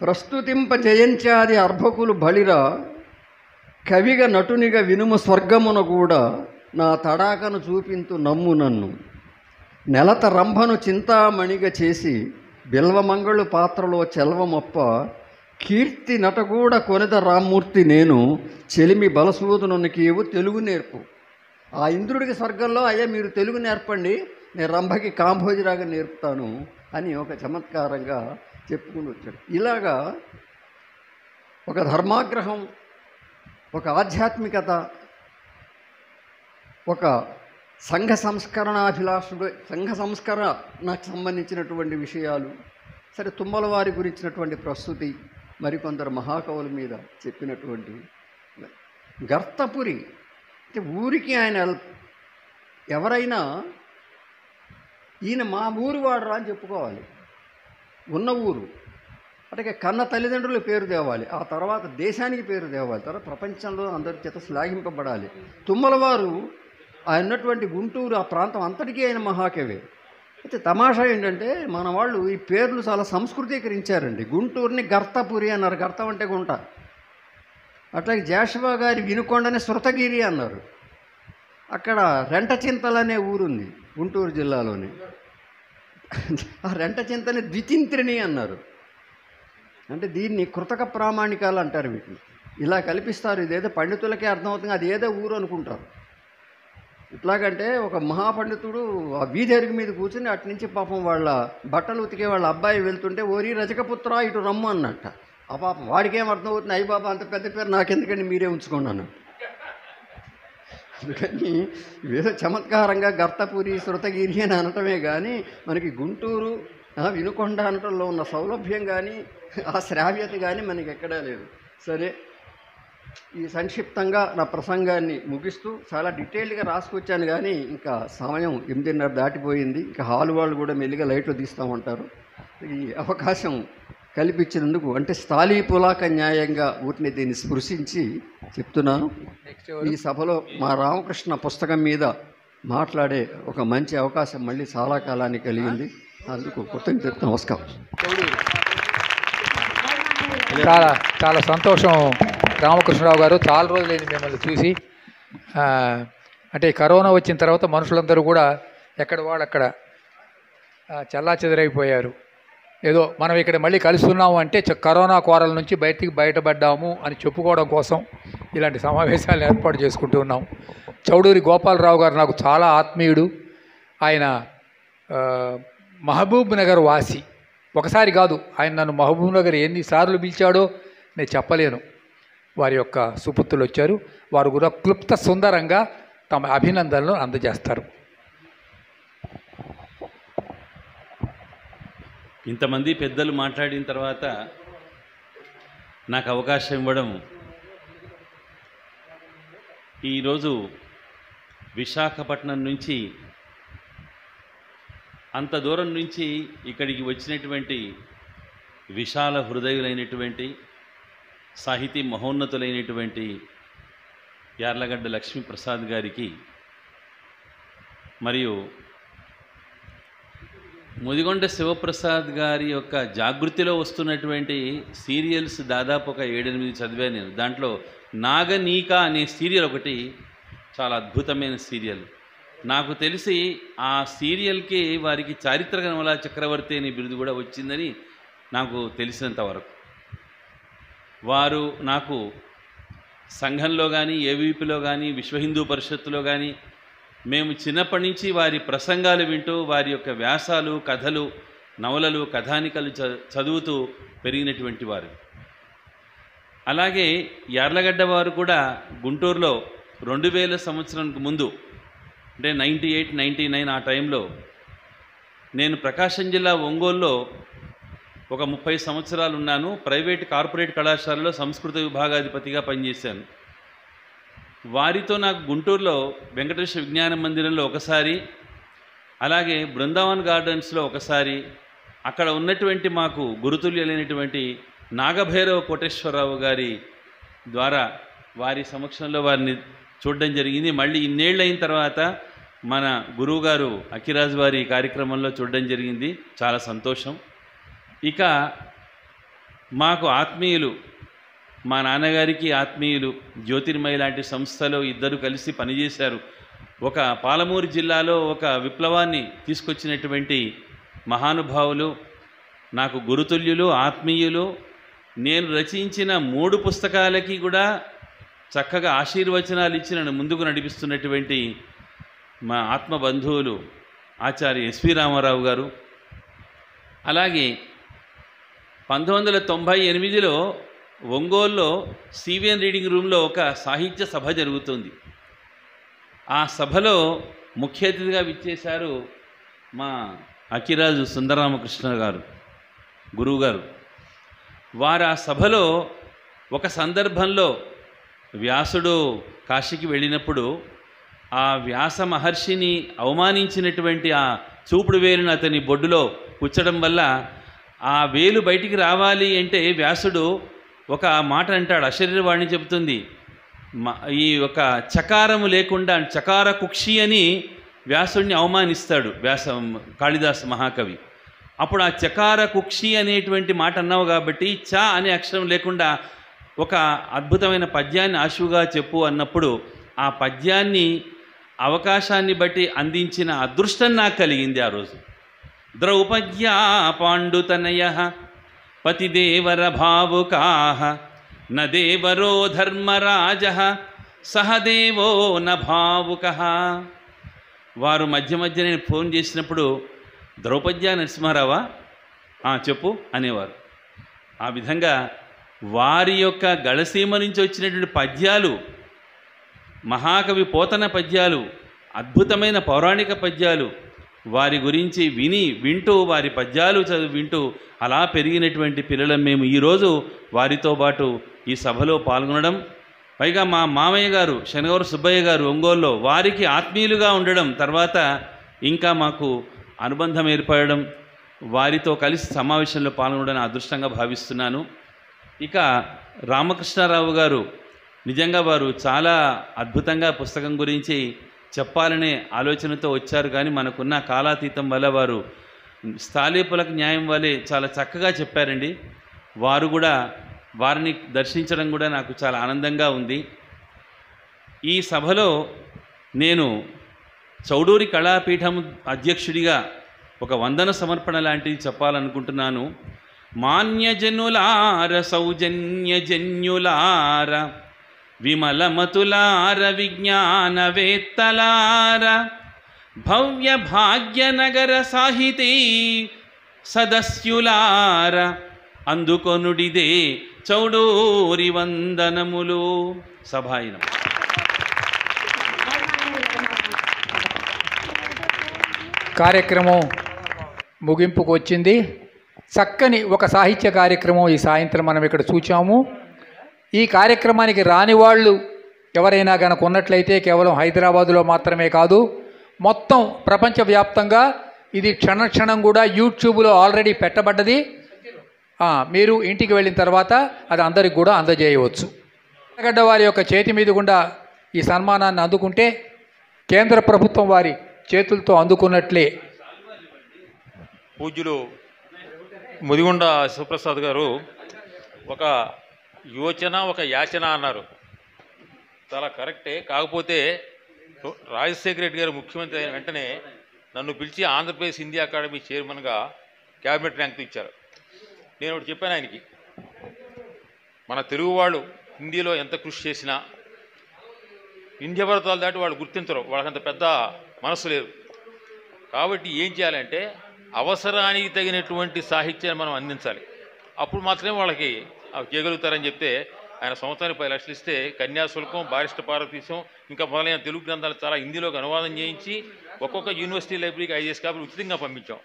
ప్రస్తుతింప జయంచాది అర్భకులు బలిరా కవిగా నటునిగా వినుము స్వర్గమున కూడా నా తడాకను చూపింతు నమ్ము నన్ను. నెలత రంభను చింతామణిగా చేసి బిల్వమంగళు పాత్రలో చెల్వమొప్ప కీర్తి నటగూడ కొనద రామ్మూర్తి నేను చెలిమి బలసూదునునికేవు తెలుగు నేర్పు. ఆ ఇంద్రుడికి స్వర్గంలో అయ్యా మీరు తెలుగు నేర్పండి. నేను రంభకి కాంభోజిరాగా నేర్పుతాను అని ఒక చమత్కారంగా చెప్పుకుని వచ్చాడు. ఇలాగా ఒక ధర్మాగ్రహం ఒక ఆధ్యాత్మికత ఒక సంఘ సంస్కరణాభిలాషుడు సంఘ సంస్కరణకు సంబంధించినటువంటి విషయాలు సరే తుమ్మల వారి గురించినటువంటి ప్రస్తుతి మరికొందరు మహాకవుల మీద చెప్పినటువంటి గర్తపురి అంటే ఊరికి ఆయన ఎవరైనా ఈయన మా ఊరు వాడరా అని చెప్పుకోవాలి. ఉన్న ఊరు. అటుకే కన్న తల్లిదండ్రులు పేరు తేవాలి. ఆ తర్వాత దేశానికి పేరు తేవాలి. తర్వాత ప్రపంచంలో అందరి చేత శ్లాఘింపబడాలి. తుమ్మలవారు ఆయన ఉన్నటువంటి గుంటూరు ఆ ప్రాంతం అంతటికీ ఆయన మహాకవి. అయితే తమాషా ఏంటంటే మన వాళ్ళు ఈ పేర్లు చాలా సంస్కృతీకరించారండి. గుంటూరుని గర్తపురి అన్నారు. గర్తం అంటే గుంట. అట్లాగే జాషవా గారి వినుకొండని శృతగిరి అన్నారు. అక్కడ రెంటచింతలు అనే ఊరుంది. గుంటూరు జిల్లాలోని. ఆ రెంట చింతని ద్వితింత్రిణి అన్నారు. అంటే దీన్ని కృతక ప్రామాణికాలు అంటారు వీటిని. ఇలా కల్పిస్తారు ఇదేదో పండితులకే అర్థమవుతుంది అది ఏదో ఊరు అనుకుంటారు. ఇట్లాగంటే ఒక మహాపండితుడు ఆ వీధి మీద కూర్చుని అటు నుంచి పాపం వాళ్ళ బట్టలు ఉతికే వాళ్ళ అబ్బాయి వెళ్తుంటే ఓరి రజకపుత్ర ఇటు రమ్ము అన్నట్ట. ఆ పాపం వాడికేం అర్థం అవుతుంది అయ్యి బాబా అంత పెద్ద పేరు నాకెందుకండి? మీరే ఉంచుకోండి అన్నట్టు అందుకని ఇవేదో చమత్కారంగా గర్తపూరి శృతగిరి అని అనటమే కానీ మనకి గుంటూరు ఆ, వినుకొండ అనటంలో ఉన్న సౌలభ్యం కానీ ఆ శ్రావ్యత కానీ మనకి ఎక్కడా లేదు. సరే ఈ సంక్షిప్తంగా నా ప్రసంగాన్ని ముగిస్తూ చాలా డీటెయిల్డ్గా రాసుకొచ్చాను కానీ ఇంకా సమయం ఎనిమిదిన్నర దాటిపోయింది. ఇంకా హాల్ వాళ్ళు కూడా మెల్లిగా లైట్లు తీస్తూ ఉంటారు ఈ అవకాశం కల్పించినందుకు అంటే స్థాళీపులాక న్యాయంగా ఊరిని దీన్ని స్పృశించి చెప్తున్నాను. ఈ సభలో మా రామకృష్ణ పుస్తకం మీద మాట్లాడే ఒక మంచి అవకాశం మళ్ళీ చాలా కాలానికి కలిగింది. అందుకు కృతజ్ఞత నమస్కారం. చాలా చాలా సంతోషం రామకృష్ణరావు గారు. చాలా రోజులైంది మిమ్మల్ని చూసి. అంటే కరోనా వచ్చిన తర్వాత మనుషులందరూ కూడా ఎక్కడ వాళ్ళు అక్కడ చల్లా చెదరైపోయారు ఏదో మనం ఇక్కడ మళ్ళీ కలుస్తున్నాము అంటే చ- కరోనా కోరల నుంచి బయటికి బయటపడ్డాము అని చెప్పుకోవడం కోసం ఇలాంటి సమావేశాలను ఏర్పాటు చేసుకుంటూ ఉన్నాం. చౌడూరి గోపాలరావు గారు నాకు చాలా ఆత్మీయుడు. ఆయన మహబూబ్ నగర్ వాసి. ఒకసారి కాదు ఆయన నన్ను మహబూబ్ నగర్ ఎన్నిసార్లు పిలిచాడో నేను చెప్పలేను. వారి యొక్క సుపుత్రులు వచ్చారు. వారు కూడా క్లుప్త సుందరంగా తమ అభినందనలు అందజేస్తారు. ఇంతమంది పెద్దలు మాట్లాడిన తర్వాత నాకు అవకాశం ఇవ్వడం ఈరోజు విశాఖపట్నం నుంచి అంత దూరం నుంచి ఇక్కడికి వచ్చినటువంటి విశాల హృదయులైనటువంటి సాహితీ మహోన్నతులైనటువంటి యార్లగడ్డ లక్ష్మీప్రసాద్ గారికి మరియు ముదిగొండ శివప్రసాద్ గారి యొక్క జాగృతిలో వస్తున్నటువంటి సీరియల్స్ దాదాపు ఒక ఏడెనిమిది చదివాను నేను. దాంట్లో నాగనీక అనే సీరియల్ ఒకటి చాలా అద్భుతమైన సీరియల్. నాకు తెలిసి ఆ సీరియల్కి వారికి చారిత్రక నవలా చక్రవర్తి అనే బిరుదు కూడా వచ్చిందని నాకు తెలిసినంత వరకు. వారు నాకు సంఘంలో కానీ ఏవీపీలో కానీ విశ్వ హిందూ పరిషత్తులో కానీ మేము చిన్నప్పటి నుంచి వారి ప్రసంగాలు వింటూ వారి యొక్క వ్యాసాలు కథలు నవలలు కథానికలు చ చదువుతూ పెరిగినటువంటి వారు. అలాగే యార్లగడ్డ వారు కూడా గుంటూరులో రెండు వేల సంవత్సరానికి ముందు అంటే నైంటీ ఎయిట్ నైంటీ నైన్ ఆ టైంలో నేను ప్రకాశం జిల్లా ఒంగోలులో ఒక ముప్పై సంవత్సరాలు ఉన్నాను. ప్రైవేట్ కార్పొరేట్ కళాశాలలో సంస్కృత విభాగాధిపతిగా పనిచేశాను. వారితో నాకు గుంటూరులో వెంకటేశ్వర విజ్ఞాన మందిరంలో ఒకసారి అలాగే బృందావన్ గార్డెన్స్లో ఒకసారి అక్కడ ఉన్నటువంటి మాకు గురుతుల్యులైనటువంటి నాగభైరవ కోటేశ్వరరావు గారి ద్వారా వారి సమక్షంలో వారిని చూడడం జరిగింది. మళ్ళీ ఇన్నేళ్ళు అయిన తర్వాత మన గురువుగారు అఖిరాజు వారి కార్యక్రమంలో చూడడం జరిగింది. చాలా సంతోషం. ఇక మాకు ఆత్మీయులు మా నాన్నగారికి ఆత్మీయులు జ్యోతిర్మయ లాంటి సంస్థలో ఇద్దరు కలిసి పనిచేశారు. ఒక పాలమూరు జిల్లాలో ఒక విప్లవాన్ని తీసుకొచ్చినటువంటి మహానుభావులు నాకు గురుతుల్యులు ఆత్మీయులు నేను రచించిన మూడు పుస్తకాలకి కూడా చక్కగా ఆశీర్వచనాలు ఇచ్చి నన్ను ముందుకు నడిపిస్తున్నటువంటి మా ఆత్మ బంధువులు ఆచార్య ఎస్వి రామారావు గారు. అలాగే పంతొమ్మిది వందల తొంభై ఎనిమిదిలో ఒంగోలులో సివిఎన్ రీడింగ్ రూమ్లో ఒక సాహిత్య సభ జరుగుతుంది. ఆ సభలో ముఖ్య అతిథిగా విచ్చేశారు మా అఖిరాజు సుందరరామకృష్ణ గారు గురువుగారు. వారు ఆ సభలో ఒక సందర్భంలో వ్యాసుడు కాశీకి వెళ్ళినప్పుడు ఆ వ్యాస మహర్షిని అవమానించినటువంటి ఆ చూపుడు వేలును అతని బొడ్డులో కూర్చడం వల్ల ఆ వేలు బయటికి రావాలి అంటే వ్యాసుడు ఒక మాట అంటాడు అశరీరవాణి చెబుతుంది. ఈ ఒక చకారము లేకుండా చకార కుక్షి అని వ్యాసుణ్ణి అవమానిస్తాడు వ్యాస కాళిదాస్ మహాకవి. అప్పుడు ఆ చకార కుక్షి అనేటువంటి మాట అన్నావు కాబట్టి చ అనే అక్షరం లేకుండా ఒక అద్భుతమైన పద్యాన్ని ఆశువుగా చెప్పు అన్నప్పుడు ఆ పద్యాన్ని అవకాశాన్ని బట్టి అందించిన అదృష్టం నాకు కలిగింది ఆ రోజు. ద్రౌపద్యా పాండుతనయ పతిదేవర భావుకా న దేవరో ధర్మరాజ సహదేవో న భావుక. వారు మధ్య మధ్య నేను ఫోన్ చేసినప్పుడు ద్రౌపద్యా నరసింహారావా? "ఆ, చెప్పు అనేవారు. ఆ విధంగా వారి యొక్క గళసీమ నుంచి వచ్చినటువంటి పద్యాలు మహాకవి పోతన పద్యాలు అద్భుతమైన పౌరాణిక పద్యాలు వారి గురించి విని వింటూ వారి పద్యాలు చదివి వింటూ అలా పెరిగినటువంటి పిల్లలం మేము ఈరోజు వారితో పాటు ఈ సభలో పాల్గొనడం. పైగా మా మామయ్య గారు శనగవరం సుబ్బయ్య గారు ఒంగోలులో వారికి ఆత్మీయులుగా ఉండడం తర్వాత ఇంకా మాకు అనుబంధం ఏర్పడడం వారితో కలిసి సమావేశంలో పాల్గొనడం అదృష్టంగా భావిస్తున్నాను. ఇక రామకృష్ణారావు గారు నిజంగా వారు చాలా అద్భుతంగా పుస్తకం గురించి చెప్పాలనే ఆలోచనతో వచ్చారు కానీ మనకున్న కాలాతీతం వల్ల వారు స్థాలీపులకు న్యాయం వల్లే చాలా చక్కగా చెప్పారండి. వారు కూడా వారిని దర్శించడం కూడా నాకు చాలా ఆనందంగా ఉంది. ఈ సభలో నేను చౌడూరి కళాపీఠం అధ్యక్షుడిగా ఒక వందన సమర్పణ లాంటిది చెప్పాలనుకుంటున్నాను. మాన్యజనులార సౌజన్యజన్యులార విమలమతులార విజ్ఞానవేత్తలార భవ్య భాగ్యనగర సాహితీ సదస్యులార అందుకొనుడిదే చౌడూరి వందనములు. సభాయినం. కార్యక్రమం ముగింపుకు వచ్చింది చక్కని ఒక సాహిత్య కార్యక్రమం ఈ సాయంత్రం మనం ఇక్కడ చూచాము. ఈ కార్యక్రమానికి రాని వాళ్ళు ఎవరైనా కనుక ఉన్నట్లయితే కేవలం హైదరాబాదులో మాత్రమే కాదు మొత్తం ప్రపంచవ్యాప్తంగా ఇది క్షణ క్షణం కూడా యూట్యూబ్లో ఆల్రెడీ పెట్టబడ్డది. మీరు ఇంటికి వెళ్ళిన తర్వాత అది అందరికి కూడా అందజేయవచ్చు. ఎర్రగడ్డ వారి యొక్క చేతి మీద గుండా ఈ సన్మానాన్ని అందుకుంటే కేంద్ర ప్రభుత్వం వారి చేతులతో అందుకున్నట్లే. పూజ్యులు ముదిగుండ శివప్రసాద్ గారు ఒక యోచన ఒక యాచన అన్నారు. చాలా కరెక్టే. కాకపోతే రాజశేఖర రెడ్డి గారు ముఖ్యమంత్రి అయిన వెంటనే నన్ను పిలిచి ఆంధ్రప్రదేశ్ హిందీ అకాడమీ చైర్మన్గా క్యాబినెట్ ర్యాంక్ ఇచ్చారు. నేను ఒకటి చెప్పాను ఆయనకి. మన తెలుగు వాళ్ళు హిందీలో ఎంత కృషి చేసినా ఇండియా పర్వతాలు దాటి వాళ్ళు గుర్తించరు. వాళ్ళకంత పెద్ద మనసు లేదు. కాబట్టి ఏం చేయాలంటే అవసరానికి తగినటువంటి సాహిత్యాన్ని మనం అందించాలి. అప్పుడు మాత్రమే వాళ్ళకి చేయగలుగుతారని చెప్తే ఆయన సంవత్సరానికి పది లక్షలు ఇస్తే కన్యాశుల్కం బారిష్ట పార్వతీశం ఇంకా మొదలైన తెలుగు గ్రంథాలు చాలా హిందీలోకి అనువాదం చేయించి ఒక్కొక్క యూనివర్సిటీ లైబ్రరీకి ఐదేసి కాపీలు ఉచితంగా పంపించాం.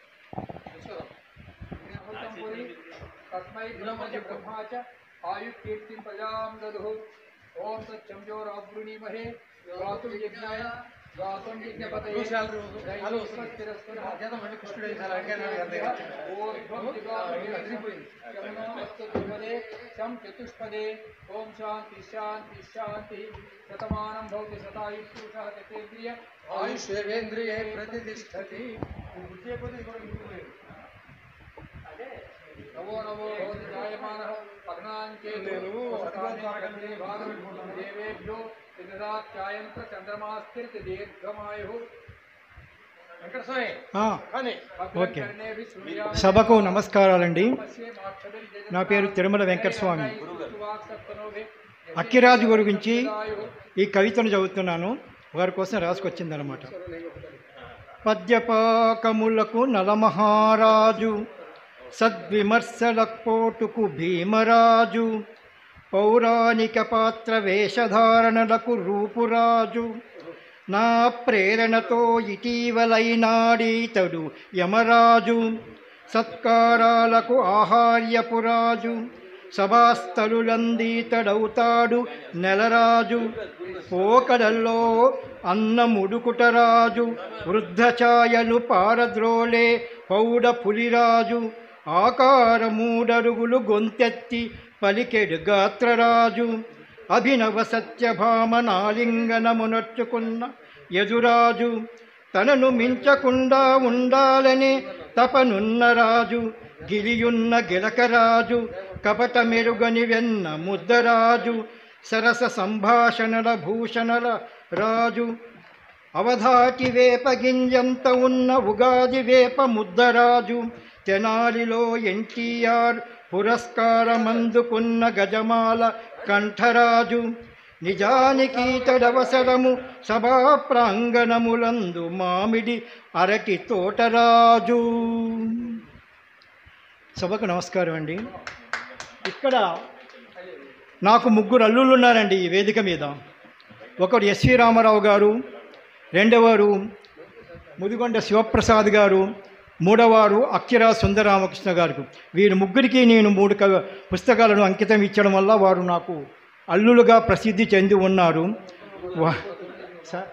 ఆయు ప్రజాం దదుః ఓం शम चतुष्पदे ओम शांति शांति शांति शतमानं भवति शतायुषा चतेन्द्रिय आयुष्वेन्द्रिये प्रतिष्ठति नवो नवो भवति जायमानः पठनाङ्के देवेभ्यो చంద్రమాస్థిరతి దీర్ఘమాయు సభకు నమస్కారాలండి. నా పేరు తిరుమల వెంకటస్వామి. అక్కిరాజు గురించి ఈ కవితను చదువుతున్నాను. వారి కోసం రాసుకొచ్చిందనమాట పద్యపాకములకు నలమహారాజు సద్విమర్శల కోటుకు భీమరాజు పౌరాణిక పాత్ర వేషధారణలకు రూపురాజు. నా ప్రేరణతో ఇటీవలైనాడీతడు యమరాజు. సత్కారాలకు ఆహార్యపురాజు. సభాస్థలులందీతడవుతాడు నెలరాజు. పోకడల్లో అన్నముడుకుటరాజు. వృద్ధఛాయలు పారద్రోలే పౌడ పులిరాజు ఆకారమూడరుగులు గొంతెత్తి పలికెడు గాత్రరాజు. అభినవ సత్యభామనాలింగనమునర్చుకున్న యజురాజు. తనను మించకుండా ఉండాలని తపనున్న రాజు. గిలియున్న గిలకరాజు. కపట మెరుగని వెన్న ముద్దరాజు. సరస సంభాషణల భూషణల రాజు. అవధాటి వేప గింజంత ఉన్న ఉగాది వేప ముద్దరాజు. తెనాలిలో ఎన్టీఆర్ పురస్కారమందుకున్న గజమాల కంఠరాజు నిజానికి తడవసరము సభా ప్రాంగణములందు మామిడి అరటి తోటరాజు. సభకు నమస్కారం అండి. ఇక్కడ నాకు ముగ్గురు అల్లుళ్ళు ఉన్నారండి ఈ వేదిక మీద. ఒకరు ఎస్వి రామారావు గారు రెండవరు ముదిగొండ శివప్రసాద్ గారు మూడవారు అక్షర సుందరరామకృష్ణ గారు వీరి ముగ్గురికి నేను మూడు పుస్తకాలను అంకితం ఇచ్చడం వల్ల వారు నాకు అల్లులుగా ప్రసిద్ధి చెంది ఉన్నారు. వా- సార్